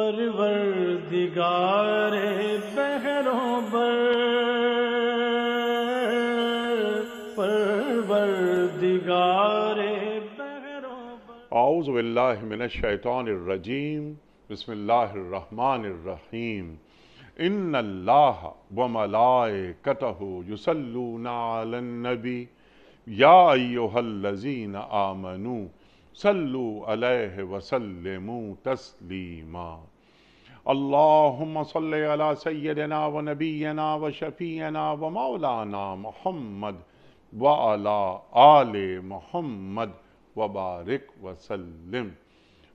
परवरदिगारे बहरों पर, परवरदिगारे बहरों पर। आउज़बिल्लिमिनशैतानिर्रजीम बिस्मिल्लाहिर्रहमानिर्रहीम। इन्नल्लाह व मलाइकतहु युसल्लूना अलन नबी या अय्युहल्लज़ीन आमनू, सल्लु अलैहि वसल्लिमू तस्लीमा। अल्लाहुम्म सल्लि अला सय्यदिना व नबियना व शफीना व मौलाना मुहम्मद व अला आले मुहम्मद व बारिक वसल्लिम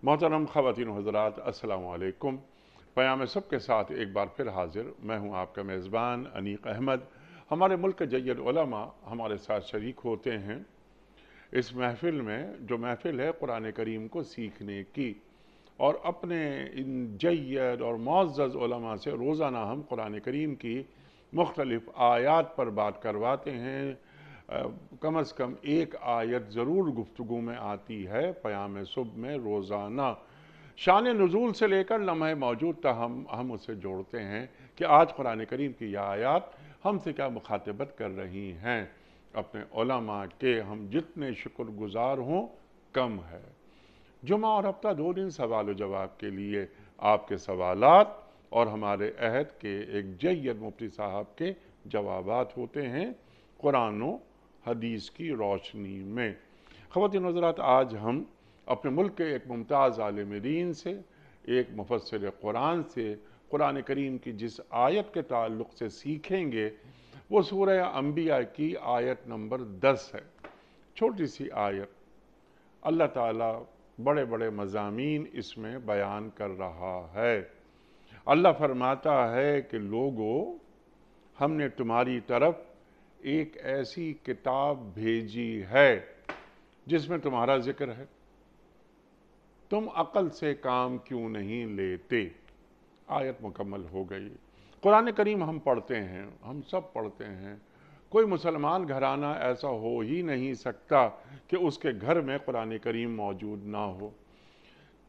मोहतरम ख़वातीन हजरात अस्सलाम प्याम सब के साथ एक बार फिर हाजिर मैं हूँ आपका मेज़बान अनीक अहमद हमारे मुल्क के जैद हमारे साथ शरीक होते हैं इस महफ़िल में जो महफ़िल है कुरान करीम को सीखने की और अपने इन जैद और मुआज़ उलमा से रोज़ाना हम कुरान करीम की मुख्तलिफ़ आयात पर बात करवाते हैं। कम अज़ कम एक आयत ज़रूर गुफ्तु में आती है प्याम सुबह में रोज़ाना। शान नज़ूल से लेकर लम्हे मौजूद तक हम हम उसे जोड़ते हैं कि आज कुरान करीम की यह आयात हमसे क्या मुखातबत कर रही हैं। अपने के हम जितने शुक्रगुजार हों, कम है। जुमा और हफ़्ता दो दिन सवाल जवाब के लिए आपके सवालात और हमारे अहद के एक जैद मुफ्ती साहब के जवाबात होते हैं कुरान, हदीस की रोशनी में। ख़वान नजरात आज हम अपने मुल्क के एक मुमताज़ आलम दीन से, एक मुफसर कुरान से, कुरान करीम की जिस आयत के ताल्लुक़ से सीखेंगे, वो सूरह अम्बिया की आयत नंबर दस है। छोटी सी आयत, अल्लाह ताला बड़े बड़े मजामीन इसमें बयान कर रहा है। अल्लाह फरमाता है कि, लोगों, हमने तुम्हारी तरफ़ एक ऐसी किताब भेजी है, जिसमें तुम्हारा ज़िक्र है। तुम अकल से काम क्यों नहीं लेते? आयत मुकम्मल हो गई। कुरान करीम हम पढ़ते हैं, हम सब पढ़ते हैं। कोई मुसलमान घराना ऐसा हो ही नहीं सकता कि उसके घर में कुरान करीम मौजूद ना हो।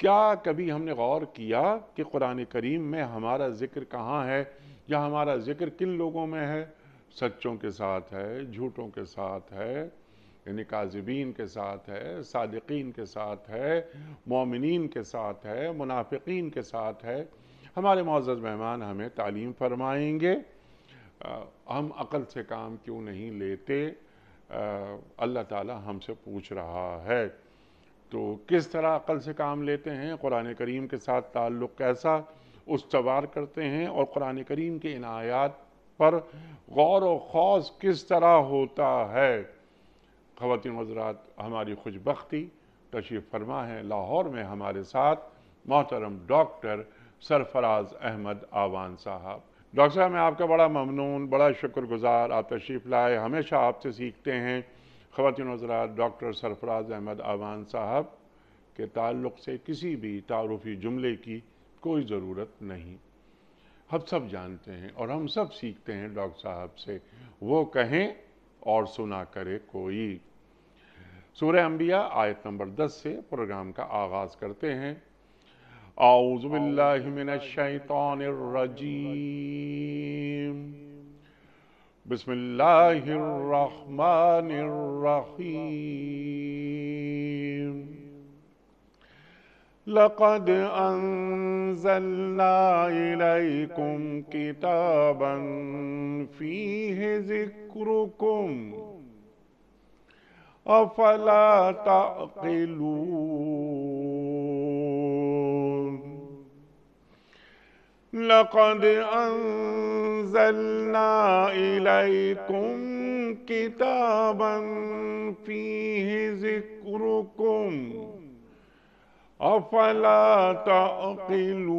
क्या कभी हमने गौर किया कि कुरान करीम में हमारा ज़िक्र कहाँ है या हमारा ज़िक्र किन लोगों में है? सच्चों के साथ है, झूठों के साथ है, यानी काजिबीन के साथ है, सादिकीन के साथ है मोमिन के साथ है, मुनाफिकीन के साथ है। हमारे मोज़ मेहमान हमें तालीम फरमाएँगे। हम अकल से काम क्यों नहीं लेते? अल्लाह ताला हमसे पूछ रहा है। तो किस तरह अकल से काम लेते हैं? कुरान करीम के साथ ताल्लुक़ कैसा? उसवार करते हैं और कुरान करीम के इनायात पर गौर व खौस किस तरह होता है? ख़वान हजरात, हमारी खुशबख्ती तशरीफ़ फरमा है। लाहौर में हमारे साथ मोहतरम डॉक्टर सरफराज अहमद आवान साहब। डॉक्टर साहब, मैं आपका बड़ा ममनून, बड़ा शुक्रगुजार आप तशरीफ़ लाए। हमेशा आपसे सीखते हैं। ख़वान हजरात डॉक्टर सरफराज अहमद आवान साहब के ताल्लुक़ से किसी भी तारफ़ी जुमले की कोई ज़रूरत नहीं। हम सब जानते हैं और हम सब सीखते हैं डॉक्टर साहब से, वो कहें और सुना करे कोई। सूर्य अम्बिया आयत नंबर 10 से प्रोग्राम का आगाज़ करते हैं। आउज़बिल्लिमिनश्शैतानिर्रजीम बिस्मिल्लाहिर्रहमानिर्रहीम लक़द अनज़लना इलैकुम किताबन फ़ीहि ज़िक्रुकुम अफला ताक़िलून लक़द अनज़लना इलैकुम किताबन फ़ीहि ज़िक्रुकुम अफला ताक़िलून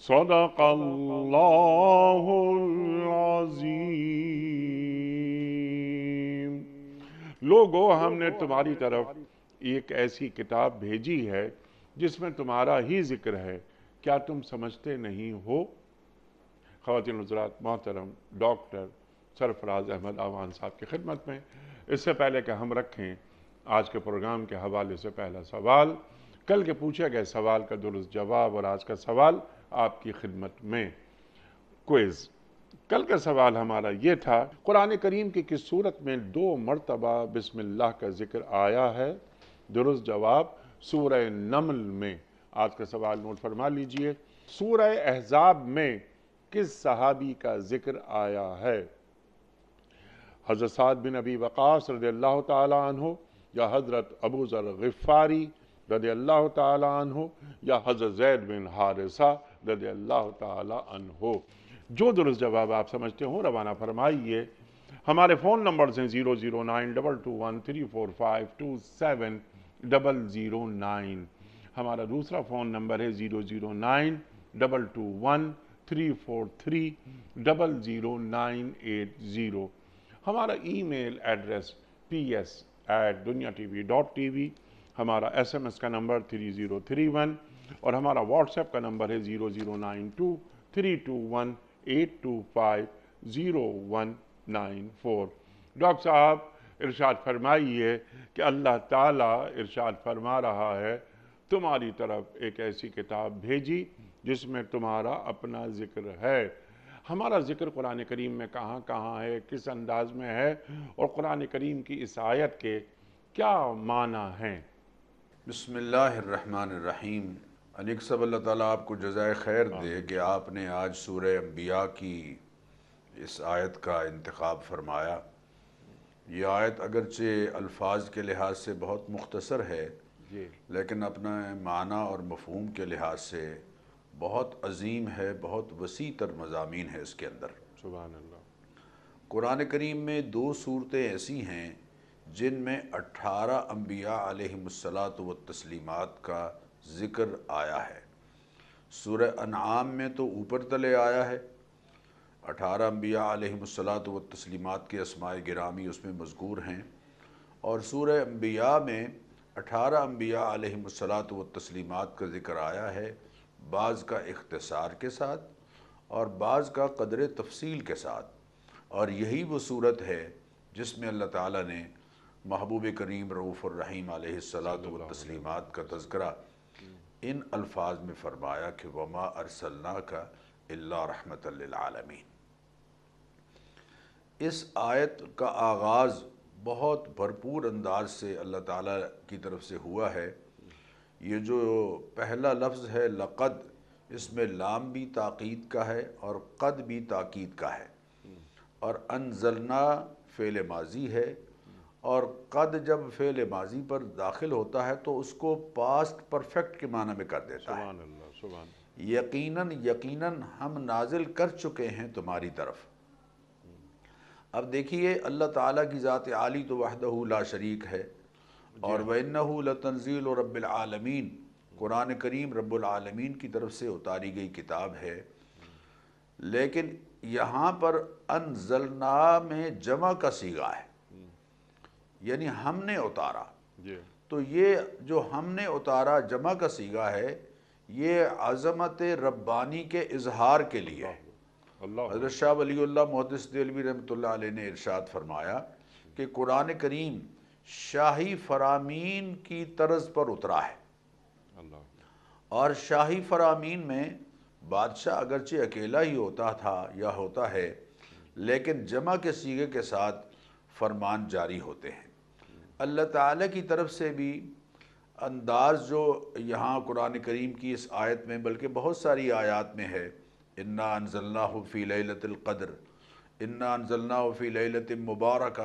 सदक़ल्लाहुल-अज़ीम लोगो हमने तुम्हारी तरफ़ एक ऐसी किताब भेजी है जिसमें तुम्हारा ही ज़िक्र है, क्या तुम समझते नहीं हो? ख़वातीन हजरात मोहतरम, डॉक्टर सरफराज अहमद आवान साहब की खिदमत में। इससे पहले कि हम रखें आज के प्रोग्राम के हवाले से पहला सवाल, कल के पूछे गए सवाल का दुरुस्त जवाब और आज का सवाल आपकी खिदमत में। क्विज़। कल का सवाल हमारा ये था, कुरान करीम की किस सूरत में दो मरतबा बिस्मिल्लाह का ज़िक्र आया है? दुरुस्त जवाब सूरह नमल में। आज का सवाल नोट फरमा लीजिए, सूरह अहजाब में किस सहाबी का ज़िक्र आया है? हज़रत साद बिन अबी वक़ास रदी अल्लाह तहो या हज़रत अबू ज़र गफ़ारी रदी अल्लाह तहो या हज़रत जैद बिन हारिसा रदी अल्लाह तहो जो दुरुस्त जवाब आप समझते हो, रवाना फरमाइए। हमारे फ़ोन नंबर हैं zero zero nine double two one three four five two seven double zero nine हमारा दूसरा फ़ोन नंबर है zero zero nine double two one three four three double zero nine eight zero हमारा email address P S at Dunya T V dot T V हमारा S M S का number three zero three one और हमारा WhatsApp का number है zero zero nine two three two one eight two five zero one nine four doctor साहब इरशाद फरमाइए कि अल्लाह ताला इरशाद फरमा रहा है तुम्हारी तरफ़ एक ऐसी किताब भेजी जिसमें तुम्हारा अपना ज़िक्र है। हमारा ज़िक्र कुरान करीम में कहाँ कहाँ है किस अंदाज में है और कुरान करीम की इस आयत के क्या माना हैं? बसमीम अनिक सब अल्लाह ताला आपको जजाय खैर दे कि आपने आज सूर अम्बिया की इस आयत का इंतखब फरमाया। ये आयत अगरचे अल्फाज के लिहाज से बहुत मुख्तसर है लेकिन अपना माना और मफहूम के लिहाज से बहुत अजीम है बहुत वसी तर मजामी है इसके अंदर। कुरान करीम में दो सूरतें ऐसी हैं जिनमें अट्ठारह अम्बिया अलैहिस्सलात व तस्लीमात का ज़िक्र आया है। सूर अनाम में तो ऊपर तले आया है अठारह अम्बिया आलमसलात व तस्लीमत के असमाय गिरामी उसमें मजकूर हैं। और सूर अम्बिया में अठारह अम्बिया आलमसलात व तस्लीमत का ज़िक्र आया है बाज़ का इख्तसार के साथ और बाज़ का कदर तफसील के साथ। और यही वो सूरत है जिसमें अल्लाह ताला ने महबूब करीम रऊफ़ुररहीम आलतम व तस्लीमत का तस्करा इन अल्फाज में फरमाया कि वमा अरसल्ला का अल्ला रहमतमीन इस आयत का आगाज़ बहुत भरपूर अंदाज से अल्लाह ताला की तरफ़ से हुआ है। ये जो पहला लफ्ज़ है लक़द इसमें लाम भी ताक़ीद का है और कद भी ताक़ीद का है। और अनजलना फ़ेल माजी है और कद जब फ़ेल माजी पर दाखिल होता है तो उसको पास्ट परफेक्ट के माना में कर देता है। यकीनन यकीनन हम नाजिल कर चुके हैं तुम्हारी तरफ़। अब देखिए अल्लाह ताला की ज़ात आली तो वहदहू ला शरीक है। और वन्नहू लतनज़ील रबालमीन कुरान करीम रबालमीन की तरफ़ से उतारी गई किताब है। लेकिन यहाँ पर अनजलना में जमा का सीगा है। यानी हमने उतारा। तो ये जो हमने उतारा जमा का सीगा है ये अज़मत रब्बानी के इजहार के लिए है। हज़रत शाह वली मोहदसलवी रहमत ने इरशाद फरमाया कि कुरान करीम शाही फरामीन की तर्ज पर उतरा है। और शाही फरामीन में बादशाह अगरचे अकेला ही होता था या होता है लेकिन जमा के सीगे के साथ फरमान जारी होते हैं। अल्लाह ताला की तरफ़ से भी अंदाज जो यहाँ कुरान करीम की इस आयत में बल्कि बहुत सारी आयात में है इन्ना अनजल्ला फ़ी लतलक़द्र इन्ना अनजल्ला फ़ी लत मुबारक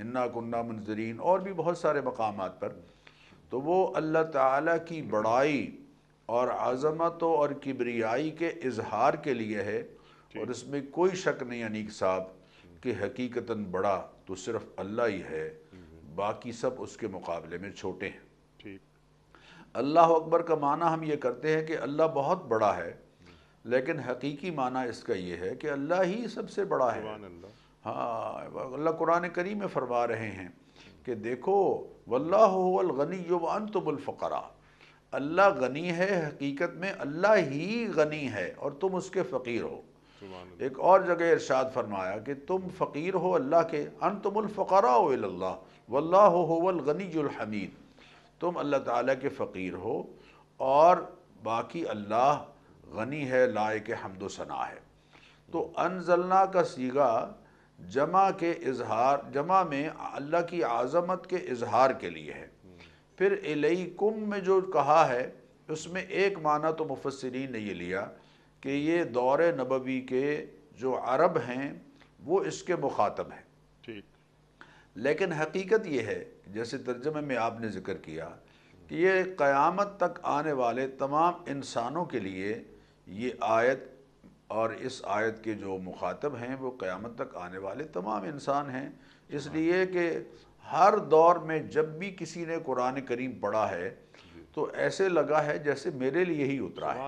इन्ना कुन्ना मंजरीन और भी बहुत सारे मकाम पर। तो वो अल्लाह ताला की बड़ाई और आज़मत और किबरियाई के इजहार के लिए है और इसमें कोई शक नहीं अनीक साहब कि हकीकता बड़ा तो सिर्फ़ अल्लाह ही है बाकी सब उसके मुकाबले में छोटे हैं। ठीक। अल्लाह अकबर का माना हम ये करते हैं कि अल्लाह बहुत बड़ा है लेकिन हकीकी माना इसका ये है कि अल्लाह ही सबसे बड़ा है। हाँ अल्लाह कुरान करीम में फरमा रहे हैं कि देखो वल्लागनी युवान तुमफ़रा अल्लाह गनी है हकीकत में अल्लाह ही गनी है और तुम उसके फ़कीर हो। एक और जगह इरशाद फरमाया कि तुम फ़कीर हो अल्लाह के अन तुमफ़रा वल्लाहुल गनीजुल हमीद। तुम अल्लाह ताला के फ़कीर हो और बाकी अल्लाह गनी है लायक हमद सना है। तो अनजलना का सीगा जमा के इजहार जमा में अल्लाह की आज़मत के इजहार के लिए है। फिर इलईकुम में जो कहा है उसमें एक माना तो मुफसरीन ने ये लिया कि ये दौर नबवी के जो अरब हैं वो इसके मुखातब हैं। ठीक। लेकिन हकीकत ये है जैसे तर्जमे में आपने ज़िक्र किया कि ये क़यामत तक आने वाले तमाम इंसानों के लिए ये आयत और इस आयत के जो मुखातब हैं वो क़यामत तक आने वाले तमाम इंसान हैं। इसलिए कि हर दौर में जब भी किसी ने कुरान करीम पढ़ा है तो ऐसे लगा है जैसे मेरे लिए ही उतरा है।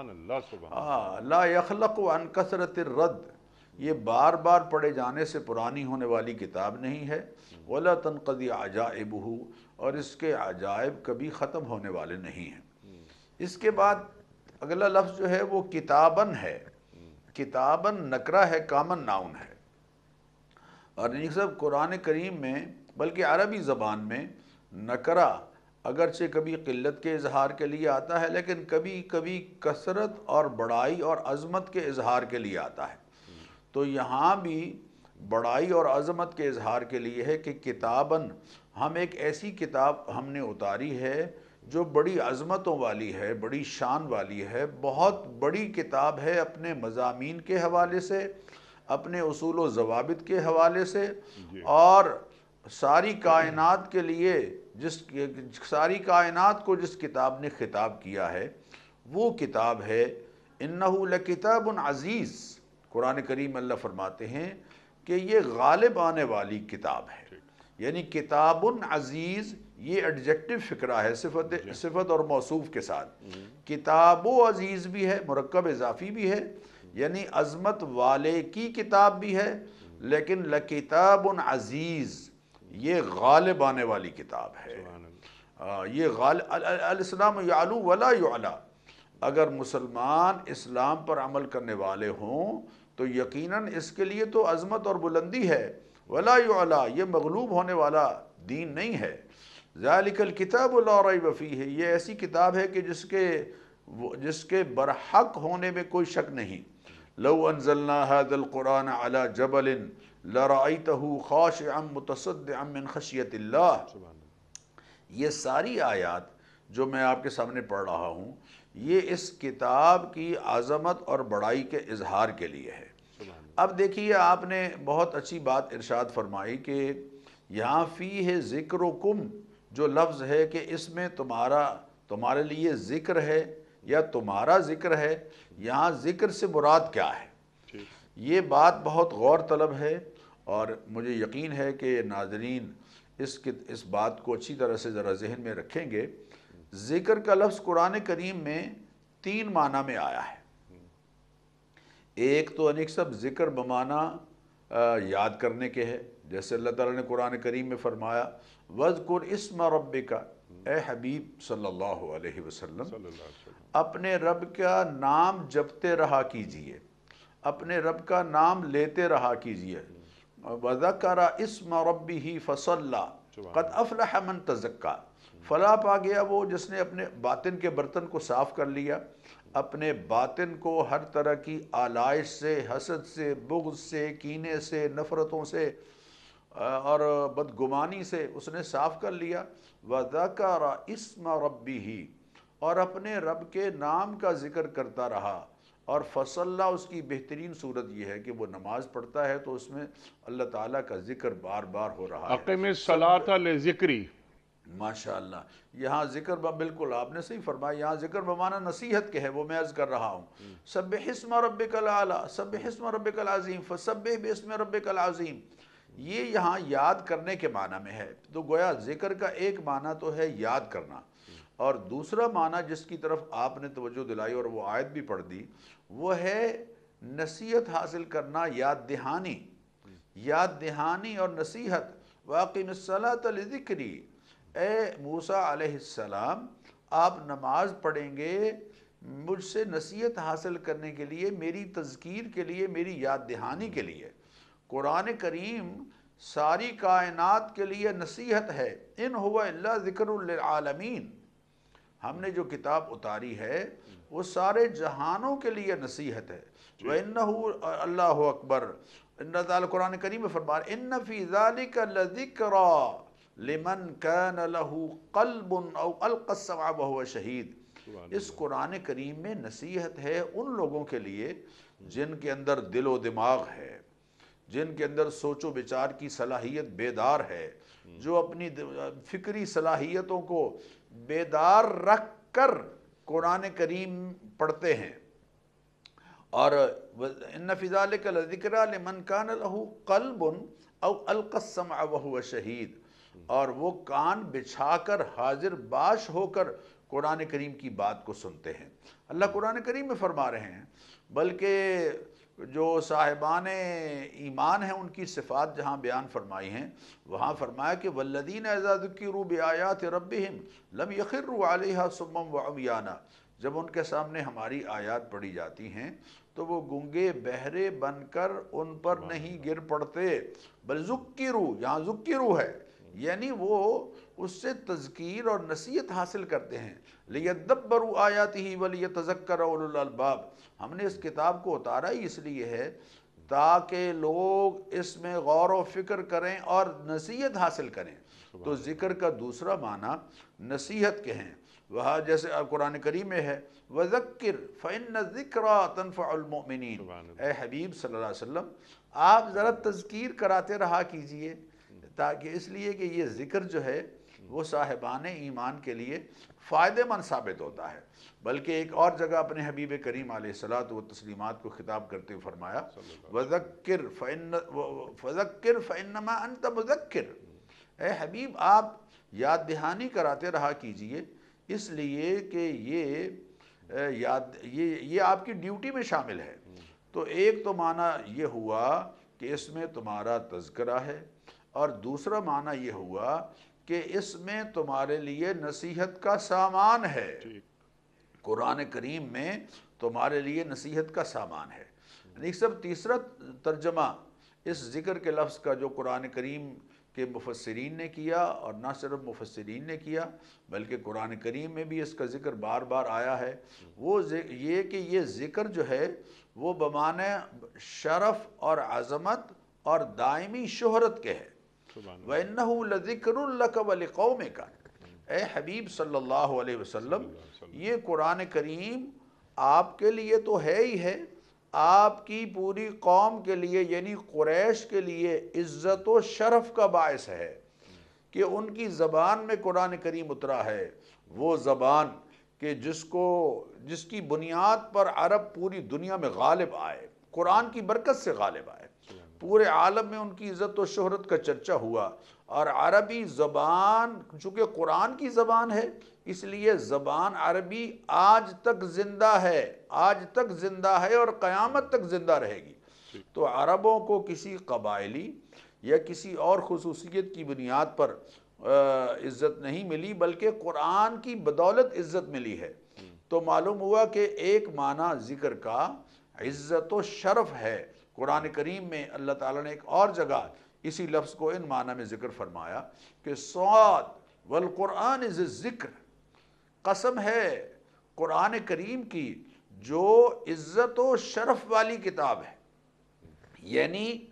हाँ ला यखलक अन कसरत रद्द। ये बार बार पढ़े जाने से पुरानी होने वाली किताब नहीं है। वला तनकदी अजाइबहू। और इसके अजायब कभी ख़त्म होने वाले नहीं हैं। इसके बाद अगला लफ्ज़ जो है वो किताबन है। किताबन नकरा है, कामन नाउन है। और सब कुरान करीम में, बल्कि अरबी ज़बान में नकरा अगरचे कभी किल्लत के इजहार के लिए आता है, लेकिन कभी कभी कसरत और बड़ाई और अज़मत के इजहार के लिए आता है। तो यहाँ भी बड़ाई और अज़मत के इजहार के लिए है कि किताबन, हम एक ऐसी किताब हमने उतारी है जो बड़ी अज़मतों वाली है बड़ी शान वाली है बहुत बड़ी किताब है अपने मजामी के हवाले से अपने असूल व जवाबित के हवाले से और सारी कायनात के लिए जिस सारी कायनात को जिस किताब ने खिताब किया है वो किताब है इन्नहू किताब अज़ीज़। कुरान करीम अल्लाह फरमाते हैं कि ये गालिब आने वाली किताब है। यानी किताबुन अज़ीज़ ये एडजेक्टिव फ़िक्रा है सिफत सिफत और मौसूफ के साथ। किताब अज़ीज़ भी है मरकब इजाफ़ी भी है यानी अज़मत वाले की किताब भी है लेकिन लकिताबुन अज़ीज़ ये गालिब आने वाली किताब है। आ, ये गालिस्लाम यालू वला युला अगर मुसलमान इस्लाम पर अमल करने वाले हों तो यकीनन इसके लिए तो अज़मत और बुलंदी है। वला युला ये मगलूब होने वाला दीन नहीं है। ज़ालिकल किताब वफ़ी है ये ऐसी किताब है कि जिसके जिसके बरहक होने में कोई शक नहीं। लो अनजलना हदल कुरान अला जबलिन लराइतहु खाश अम मुतसद अमिन खशियत ये सारी आयात जो मैं आपके सामने पढ़ रहा हूँ ये इस किताब की आज़मत और बड़ाई के इजहार के लिए है। अब देखिए आपने बहुत अच्छी बात इरशाद फरमाई कि यहाँ फ़ी है ज़िक्र कुम जो लफ्ज़ है कि इसमें तुम्हारा तुम्हारे लिए ज़िक्र है या तुम्हारा ज़िक्र है यहाँ ज़िक्र से मुराद क्या है? ये बात बहुत गौर तलब है और मुझे यकीन है कि नाजरीन इस इस बात को अच्छी तरह से ज़रा जहन में रखेंगे। ज़िक्र का लफ्ज़ कुरान करीम में तीन माना में आया है। एक तो अनिक सब ज़िक्र बमाना याद करने के है। जैसे अल्लाह ताला ने कुरान करीम में फरमाया वज़कुर इसम रब का ए हबीब सल्लल्लाहु अलैहि वसल्लम अपने रब का नाम जपते रहा कीजिए अपने रब का नाम लेते रहा कीजिए। वज़करा इसम रबी ही फसल्ला कद अफलह मन तजक्का। फला पा गया वो जिसने अपने बातिन के बर्तन को साफ़ कर लिया। अपने बातिन को हर तरह की आलाइश से हसद से बुग से कीने से नफ़रतों से और बदगुमानी से उसने साफ़ कर लिया वज़करा इसम रबी ही और अपने रब के नाम का ज़िक्र करता रहा। और फसल्ला उसकी बेहतरीन सूरत यह है कि वो नमाज़ पढ़ता है तो उसमें अल्लाह ताला का ज़िक्र बार बार हो रहा है। ज़िक्री। माशा यहाँ ज़िक्र बिल्कुल आपने सही फरमाया यहाँ ज़िक्र बमाना नसीहत के है वो मैं अर्ज़ कर रहा हूँ। सब हिस्म रब कला सब हिस्म रब कलाज़ीम फ़सब बेस्म रब कलाज़ीम ये यहाँ याद करने के माना में है। तो गोया ज़िक्र का एक माना तो है याद करना। और दूसरा माना जिसकी तरफ़ आपने तवज्जो दिलाई और वो आयत भी पढ़ दी, वो है नसीहत हासिल करना याद दहानी। याद दहानी और नसीहत। वाकई ज़िक्री। ए मूसा अलैहिस्सलाम आप नमाज़ पढ़ेंगे मुझसे नसीहत हासिल करने के लिए, मेरी तज़कीर के लिए, मेरी याद दहानी के लिए। कुरान करीम सारी कायनात के लिए नसीहत है। इन हुआ ज़िक्र हमने जो किताब उतारी है वो सारे जहानों के लिए नसीहत है। वह इन अल्लाह अकबर। कुरान करीम में फरमा इन फ़ीज़ालिकरा लिमन कैन लहू कल्बुन अलकसवा शहीद। इस कुरान करीम में नसीहत है उन लोगों के लिए जिनके अंदर दिलो दिमाग है। जिनके अंदर सोचो विचार की सलाहियत बेदार है, जो अपनी फिक्री सलाहियतों को बेदार रख कर कुरान करीम पढ़ते हैं। और इन फ़िज़ाल का मन कान लहू अलकसम शहीद। और वो कान बिछाकर हाजिर बाश होकर कुरान करीम की बात को सुनते हैं। अल्लाह कुरान करीम में फरमा रहे हैं, बल्कि जो साहिबान ईमान हैं उनकी सिफ़ात जहाँ बयान फरमाई हैं वहाँ फरमाया कि वल्लदीन एजादुकी रूब आयात रब लम यखिर आलिहा सुमम वमियाना जब उनके सामने हमारी आयात पढ़ी जाती हैं तो वो गुंगे बहरे बनकर उन पर नहीं गिर पड़ते बल जुक्की रूह यहाँ जुक्की रूह है। यानी वो उससे तजकीर और नसीहत हासिल करते हैं। लियदब्बरू आयात ही वली तजक्कर अलबाब। हमने इस किताब को उतारा ही इसलिए है ताकि लोग इसमें गौर व फ़िक्र करें और नसीहत हासिल करें। तो ज़िक्र का दूसरा माना नसीहत के हैं वह जैसे कुरान करीम में है वज़क्र फ़ैन ज़िक्रा तनफ़ामिन ए हबीब सल्लल्लाहु अलैहि वसल्लम आप ज़रा तज़कीर कराते रहा कीजिए ताकि इसलिए कि ये ज़िक्र जो है वो साहिबान ईमान के लिए फ़ायदेमंद साबित होता है। बल्कि एक और जगह अपने हबीब करीम सलात व तस्लीमत को ख़िताब करते हुए फरमाया वज़क्र फ़ैन फ़ज़क्र फ़ैनमा अंत मुज़क्र ए हबीब आप याद दहानी कराते रहा कीजिए इसलिए कि ये याद ये ये आपकी ड्यूटी में शामिल है। तो एक तो माना ये हुआ कि इसमें तुम्हारा तस्करा है और दूसरा माना ये हुआ कि इसमें तुम्हारे लिए नसीहत का सामान है। कुरान करीम में तुम्हारे लिए नसीहत का सामान है। यानी सब तीसरा तर्जमा इस ज़िक्र के लफ्ज़ का जो कुरान करीम के मुफसरीन ने किया और न सिर्फ़ मुफसरीन ने किया बल्कि कुरान करीम में भी इसका ज़िक्र बार बार आया है। वो ये कि ये ज़िक्र जो है वो बमान शरफ़ और अज़मत और दायमी शहरत के है। का ए हबीब सल्लल्लाहु अलैहि वसल्लम ये कुरान करीम आपके लिए तो है ही है। आपकी पूरी कौम के लिए यानी कुरैश के लिए इज़्ज़त व शरफ़ का बायस है कि उनकी ज़बान में कुरान करीम उतरा है। वो ज़बान कि जिसको जिसकी बुनियाद पर अरब पूरी दुनिया में गालिब आए कुरान की बरकत से गालिब आए। पूरे आलम में उनकी इज़्ज़त व शहरत का चर्चा हुआ। और अरबी ज़बान, चूँकि कुरान की ज़बान है, इसलिए ज़बान अरबी आज तक ज़िंदा है, आज तक ज़िंदा है और क़यामत तक ज़िंदा रहेगी। तो अरबों को किसी कबायली या किसी और खसूसियत की बुनियाद पर इज़्ज़त नहीं मिली, बल्कि कुरान की बदौलत इज़्ज़त मिली है। तो मालूम हुआ कि एक माना ज़िक्र का इज़्ज़त शरफ़ है। कुरान करीम में अल्लाह ताला ने एक और जगह इसी लफ्ज़ को इन माना में ज़िक्र फरमाया कि स्वाद वल कुरान इज़ ज़िक्र। कसम है कुरान करीम की जो इज़्ज़त शरफ वाली किताब है। यानी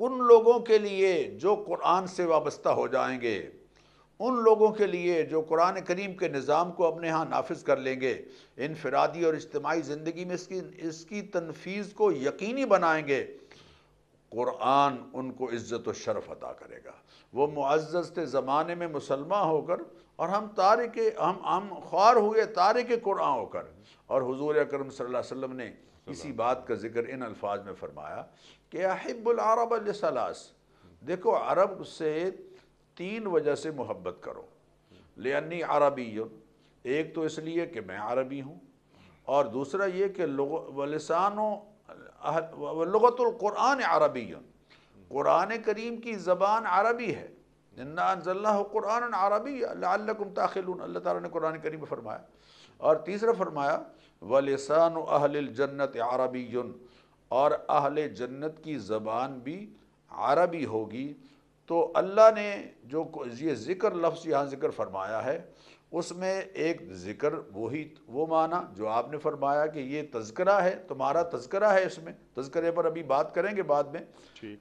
उन लोगों के लिए जो कुरान से वाबस्ता हो जाएँगे उन लोगों के लिए जो कुरान करीम के निज़ाम को अपने यहाँ नाफिज कर लेंगे इनफरादी और इज्तमाही ज़िंदगी में इसकी इसकी तनफीज़ को यकीनी बनाएँगे कुरान उनको इज़्ज़त व शरफ अदा करेगा। वो मुआज़ ज़माने में मुसलमान होकर और हम तारे के हम हम ख्वार हुए तारे के कुरान होकर और हुजूर अकरम सल्लल्लाहु अलैहि वसल्लम ने इसी बात का ज़िक्र इन अल्फाज में फरमाया कि अहिबुलरब सलास देखो अरब से तीन वजह से मोहब्बत करो। लेनी अरबी एक तो इसलिए कि मैं अरबी हूँ, और दूसरा ये कि लसान अरबी कुरान करीम की ज़बान अरबी है। कुरान अरबी अल्लाकुम अल्लाह ताला ने कुरान करीम फरमाया। और तीसरा फरमाया, वलसान अहल जन्नत अरबी और अहल जन्नत की ज़बान भी अरबी होगी तो अल्लाह ने जो ये ज़िक्र लफ्ज़ यहाँ ज़िक्र फरमाया है उसमें एक ज़िक्र वही वो माना जो आपने फरमाया कि ये तस्करा है तुम्हारा तस्करा है इसमें। तस्करे पर अभी बात करेंगे बाद में।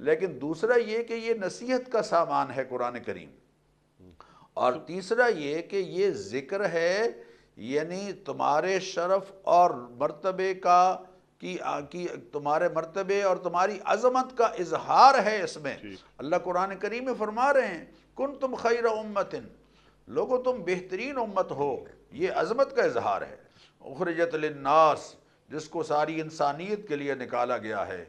लेकिन दूसरा ये कि ये नसीहत का सामान है कुरान करीम। और तीसरा ये कि ये ज़िक्र है यानी तुम्हारे शरफ और मरतबे का की, आ- की तुम्हारे मरतबे और तुम्हारी अजमत का इजहार है इसमें। अल्लाह कुरान करीम में फरमा रहे हैं कुन तुम खैर उम्मतिन लोगो तुम बेहतरीन उम्मत हो ये अजमत का इजहार है। उखरजत नास जिसको सारी इंसानियत के लिए निकाला गया है।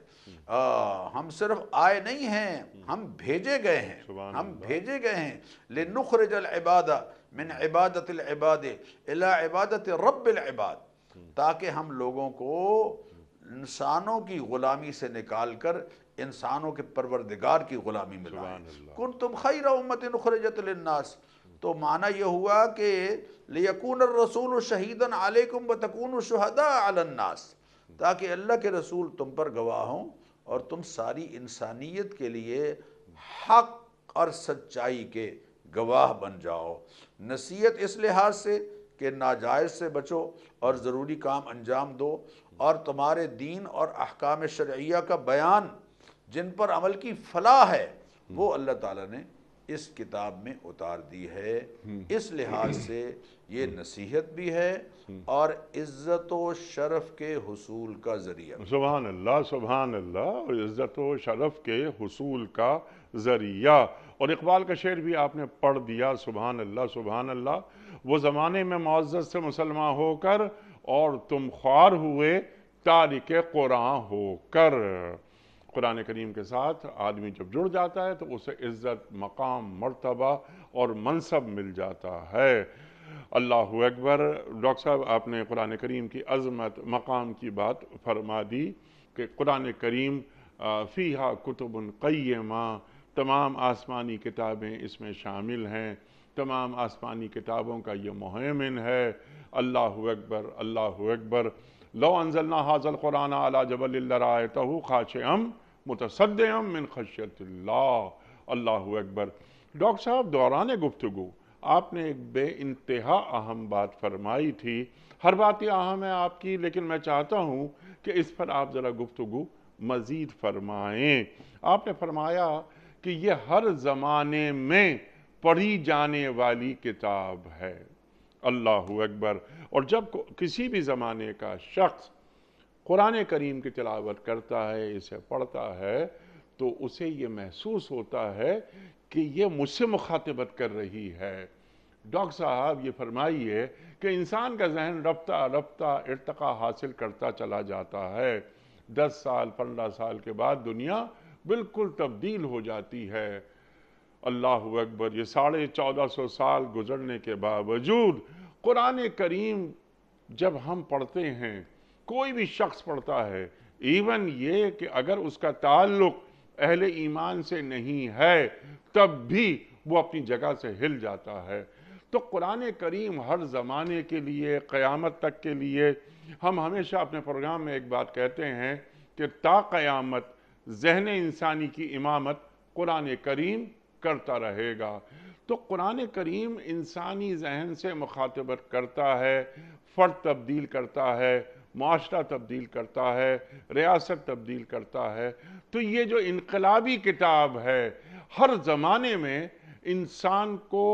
आ, हम सिर्फ़ आए नहीं हैं हम भेजे गए हैं हम भेजे गए हैं। लिनुखरजल इबादा मिन इबादत इबाद इला इबादत रब्बिल इबाद ताकि हम लोगों को इंसानों की गुलामी से निकाल कर इंसानों के परवरदिगार की गुलामी। कुन तुम खैर उम्मतिन उखरजत लिन्नास। तो माना यह हुआ कि लियकून रसूल शहीदन अलैकुम व तकून शुहदा अलन्नास। ताकि अल्लाह के रसूल तुम पर गवाह हों और तुम सारी इंसानियत के लिए हक और सच्चाई के गवाह बन जाओ। नसीहत इस लिहाज से कि नाजायज़ से बचो और ज़रूरी काम अंजाम दो और तुम्हारे दीन और अहकाम शरैया का बयान जिन पर अमल की फलाह है वो अल्लाह ताला ने इस किताब में उतार दी है। इस लिहाज से ये नसीहत भी है और इज़्ज़त व शरफ के हुसूल का ज़रिया सुबहान अल्लाह सुबहान अल्लाह और इज़्ज़त व शरफ के हुसूल का ज़रिया। और इकबाल का शेर भी आपने पढ़ दिया सुबहान अल्लाह सुबहान अल्लाह वो ज़माने में मुआज़ से मुसलमान होकर और तुम ख्वार हुए तारिक कुरान होकर। कुरान करीम के साथ आदमी जब जुड़ जाता है तो उसे इज़्ज़त, मकाम, मर्तबा और मनसब मिल जाता है। अल्लाह अकबर, डॉक्टर साहब, आपने कुरान करीम की अज़मत, मकाम की बात फरमा दी कि कुरान करीम फ़ीहा कुतुबन क़य्यमा, तमाम आसमानी किताबें इसमें शामिल हैं। तमाम आसमानी किताबों का ये मुहमिन है। अल्लाह अकबर अल्लाह अकबर। लो अनजलना हाजल कुरान अला जबल रायतहु खाशम मुतसदम मिन खशियत अल्लाह अकबर। डॉक्टर साहब, दौरान गुफ्तु आपने एक बे इंतहा अहम बात फरमाई थी। हर बात ही अहम है आपकी, लेकिन मैं चाहता हूँ कि इस पर आप ज़रा गुफ्तु मज़ीद फरमाएँ। आपने फरमाया कि ये हर ज़माने में पढ़ी जाने वाली किताब है। अल्लाह अकबर। और जब किसी भी ज़माने का शख्स कुरान करीम की तिलावत करता है, इसे पढ़ता है तो उसे ये महसूस होता है कि ये मुझसे मुखातिबत कर रही है। डॉक्टर साहब ये फरमाइए कि इंसान का जहन रफ्ता रफ्ता इर्तका हासिल करता चला जाता है। दस साल, पंद्रह साल के बाद दुनिया बिल्कुल तब्दील हो जाती है। अल्लाह अकबर, ये साढ़े चौदह सौ साल गुजरने के बावजूद कुरान करीम जब हम पढ़ते हैं, कोई भी शख्स पढ़ता है इवन ये कि अगर उसका ताल्लुक अहले ईमान से नहीं है, तब भी वो अपनी जगह से हिल जाता है। तो कुरान करीम हर ज़माने के लिए, क़यामत तक के लिए, हम हमेशा अपने प्रोग्राम में एक बात कहते हैं कि ता क़यामत जहन इंसानी की इमामत कुरान करीम करता रहेगा। तो कुरान करीम इंसानी जहन से मुखातबत करता है, फ़र्द तब्दील करता है, माशरा तब्दील करता है, रियासत तब्दील करता है। तो ये जो इनकलाबी किताब है, हर ज़माने में इंसान को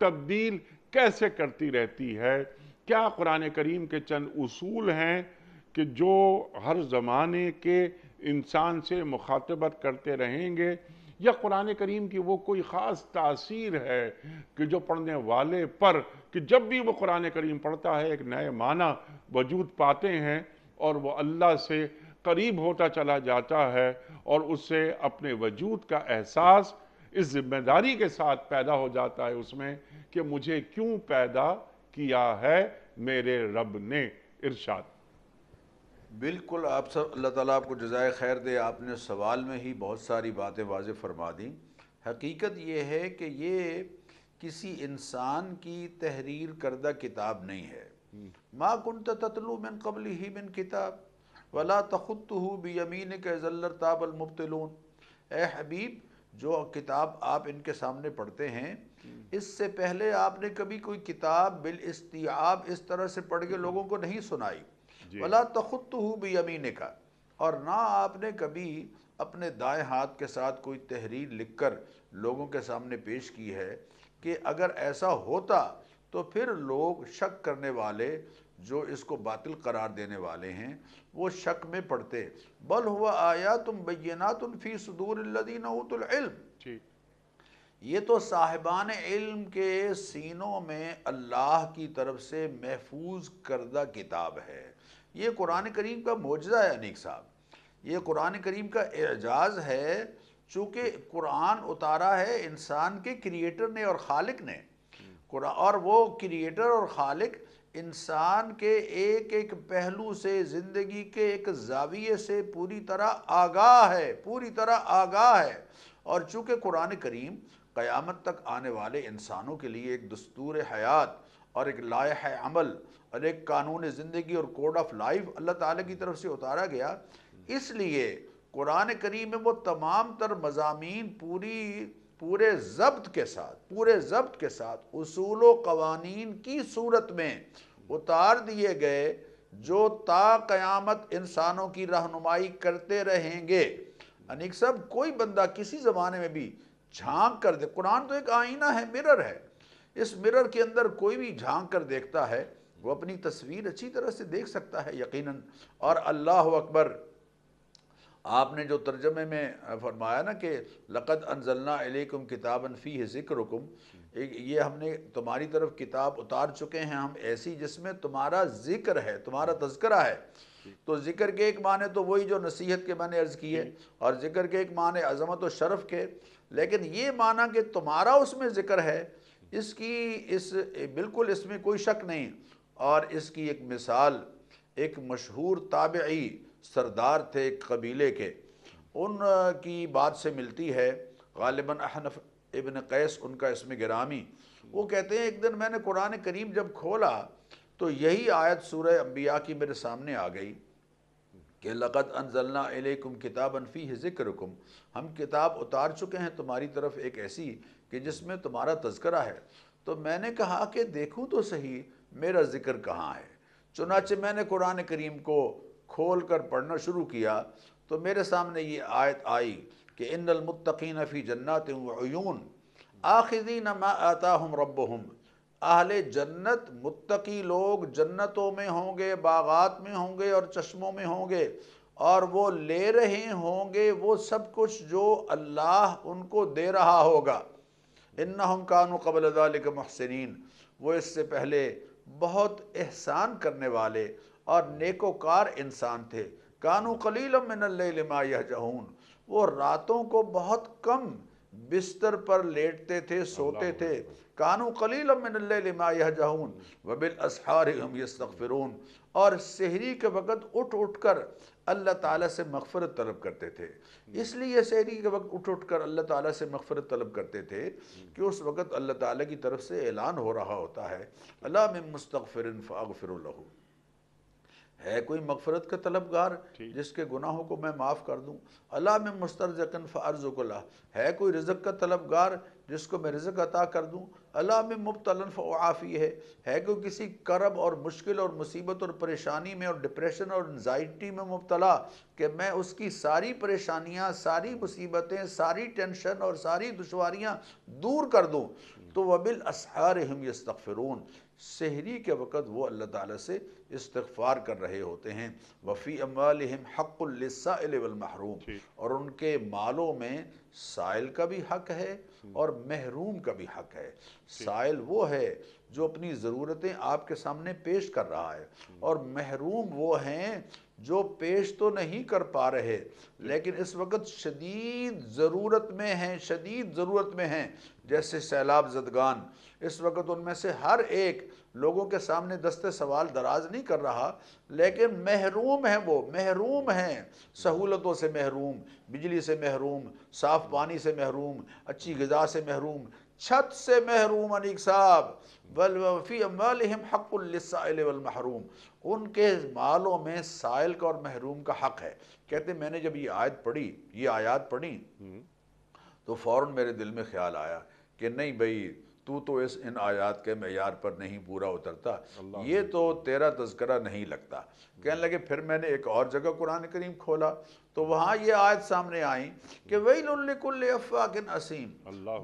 तब्दील कैसे करती रहती है? क्या कुरान करीम के चंद उसूल हैं कि जो हर ज़माने के इंसान से मुखातबत करते रहेंगे? या कुरान करीम की वो कोई ख़ास तासीर है कि जो पढ़ने वाले पर, कि जब भी वो कुरान करीम पढ़ता है, एक नए माना वजूद पाते हैं और वो अल्लाह से करीब होता चला जाता है और उससे अपने वजूद का एहसास इस ज़िम्मेदारी के साथ पैदा हो जाता है उसमें कि मुझे क्यों पैदा किया है मेरे रब ने इरशाद। बिल्कुल, आप सब, अल्लाह ताला आपको जजाय खैर दे। आपने सवाल में ही बहुत सारी बातें वाज फरमा दी। हकीकत ये है कि ये किसी इंसान की तहरीर करदा किताब नहीं है। माँ कुंत ततलु मिन कबली ही मिन किताब, वला तखुतहु बियमीन के जल्लर ताबल मुब्तलून। ए हबीब, जो किताब आप इनके सामने पढ़ते हैं, इससे पहले आपने कभी कोई किताब बिल इस्तियाब इस तरह से पढ़ के लोगों को नहीं सुनाई। वला तखुत भी अमीन का और ना आपने कभी अपने दाएँ हाथ के साथ कोई तहरीर लिखकर लोगों के सामने पेश की है कि अगर ऐसा होता तो फिर लोग शक करने वाले जो इसको बातिल करार देने वाले हैं वो शक में पड़ते। बल हुआ आया तुम बैना तुम फ़ी सदूरदीन इल्म ये तो साहिबान इल्म के सीनों में अल्लाह की तरफ़ से महफूज करदा किताब है। ये कुरान करीम का मोजा है, अनीक साहब। ये कुरान करीम का एजाज़ है, चूँकि कुरान उतारा है इंसान के क्रिएटर ने और खालिक ने। और वो क्रिएटर और खालिक इंसान के एक एक पहलू से, ज़िंदगी के एक जाविये से पूरी तरह आगाह है, पूरी तरह आगाह है। और चूँकि कुरान करीम क़यामत तक आने वाले इंसानों के लिए एक दस्तूर हयात और एक लायह अमल और एक कानून ज़िंदगी और कोड ऑफ़ लाइफ अल्लाह ताला की तरफ़ से उतारा गया। इसलिए कुरान करीम में वो तमाम तर मजामी पूरी, पूरे जब्त के साथ, पूरे जब्त के साथ उसूल कवानीन की सूरत में उतार दिए गए, जो ता क़यामत इंसानों की रहनुमाई करते रहेंगे। अनिक सब कोई बंदा किसी ज़माने में भी झाँक कर दे। कुरान तो एक आईना है, मिरर है। इस मिरर के अंदर कोई भी झाँक कर देखता है वो अपनी तस्वीर अच्छी तरह से देख सकता है यकीनन। और अल्लाह अकबर, आपने जो तर्जमे में फरमाया ना कि लक़द अनजलना अलैकुम किताबन फ़ी ज़िक्रकुम ये हमने तुम्हारी तरफ़ किताब उतार चुके हैं हम ऐसी जिसमें तुम्हारा ज़िक्र है, तुम्हारा तस्करा है। तो ज़िक्र के एक माने तो वही जो नसीहत के मैंने अर्ज़ की है और ज़िक्र के एक माने अज़मत व शरफ़ के, लेकिन ये माना कि तुम्हारा उसमें ज़िक्र है, इसकी, इस, बिल्कुल इसमें कोई शक नहीं। और इसकी एक मिसाल, एक मशहूर ताबई सरदार थे एक कबीले के। उन की बात से मिलती है गालिबा अहनफ इबन कैस, उनका इसमें गिरामी। वो कहते हैं, एक दिन मैंने कुरान करीम जब खोला तो यही आयत सूरह अम्बिया की मेरे सामने आ गई कि लक़द अनजलना अलैकुम किताबन फ़ी ज़िक्रकुम। हम किताब उतार चुके हैं तुम्हारी तरफ़ एक ऐसी कि जिसमें तुम्हारा तस्करा है। तो मैंने कहा कि देखूँ तो सही मेरा ज़िक्र कहाँ है? चुनाचे मैंने कुरान करीम को खोल कर पढ़ना शुरू किया तो मेरे सामने ये आयत आई कि इनमतकीन फ़ी जन्नत यून आखिदीन मा आता हम रब हम आहले जन्नत, मुत्तकी लोग जन्नतों में होंगे, बागात में होंगे और चश्मों में होंगे, और वो ले रहे होंगे वो सब कुछ जो अल्लाह उनको दे रहा होगा। इन हम कानू कबल महसिन वो इससे पहले बहुत एहसान करने वाले और नेकोकार इंसान थे। कानू कलील मिनल्लमा यह जहून वो रातों को बहुत कम बिस्तर पर लेटते थे सोते थे। कानू कलील मिनल्लमा यह जहून वबिल असहार हम यस्तगफिरून। और शहरी के वक़्त उठ उठ कर अल्लाह ताला से मगफ़रत तलब करते थे। इसलिए शहरी के वक्त उठ उठ कर अल्लाह ताला से मगफ़रत तलब करते थे कि उस वक़्त अल्लाह ताला की तरफ़ से ऐलान हो रहा होता है अल्लाह में मुस्तफ़िर फ़ागफ़िर है कोई मगफरत का तलबगार जिसके गुनाहों को मैं माफ़ कर दूँ? अल्लाह में मुस्तरजकन फ़ारज़ुल्ला है कोई रिज़क का तलबगार जिसको मैं रिज़क अता कर दूँ। अल्लाह में मुबतलन फ़ाफ़ी है। है कोई किसी करब और मुश्किल और मुसीबत और परेशानी में और डिप्रेशन और एनजाइटी में मुबतला कि मैं उसकी सारी परेशानियाँ सारी मुसीबतें सारी टेंशन और सारी दुशारियाँ दूर कर दूँ। तो वबिल असहार हम यस्तफ़िरून शहरी के वक़्त वो अल्लाह ताला से इस्तफ़ार कर रहे होते हैं। वफ़ी अमालहम हक़ुल्लिसाइलमहरूम और उनके मालों में साइल का भी हक है। और महरूम का भी हक है। साइल वो है जो अपनी ज़रूरतें आपके सामने पेश कर रहा है। और महरूम वो हैं जो पेश तो नहीं कर पा रहे लेकिन इस वक्त शदीद ज़रूरत में हैं शदीद ज़रूरत में हैं। जैसे सैलाब जदगान इस वक्त उनमें से हर एक लोगों के सामने दस्ते सवाल दराज नहीं कर रहा लेकिन महरूम है वो महरूम हैं। सहूलतों से महरूम बिजली से महरूम साफ़ पानी से महरूम अच्छी गज़ा से महरूम छत से महरूम अनीक साहब। वल फ़ी अम्वालिहिम हक़्क़ुल लिस्साइल वल महरूम। उनके मालों में साइल का और महरूम का हक है। कहते मैंने जब ये आयत पढ़ी ये आयात पढ़ी तो फ़ौर मेरे दिल में ख्याल आया कि नहीं भाई तू तो इस इन आयात के मैार पर नहीं पूरा उतरता। ये तो तेरा तस्करा नहीं लगता। कहने लगे फिर मैंने एक और जगह कुरान करीम खोला। तो वहाँ ये आयत सामने आई कि वही अफ़ाकिन असीम।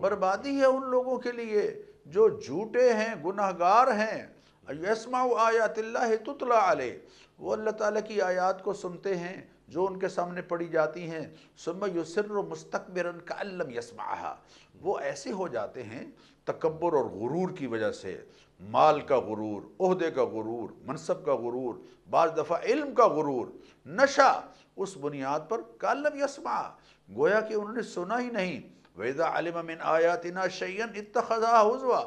बर्बादी है उन लोगों के लिए जो झूठे हैं गुनहगार हैं। यसमा आयात तुतला अले वो अल्लाह ताला की आयात को सुनते हैं जो उनके सामने पड़ी जाती हैं। सुम युसर मुस्तकबिरन का यसमा वो ऐसे हो जाते हैं तकबर और गुरूर की वजह से, माल का गुरूर अहदे का गुरूर, मनसब का गुरूर बाज़ दफ़ा इल्म का गुरूर, नशा, उस बुनियाद पर कालम यसमा। गोया कि उन्होंने सुना ही नहीं, वैदा आलिमिन आयातिना शैन इतखा हुजवा।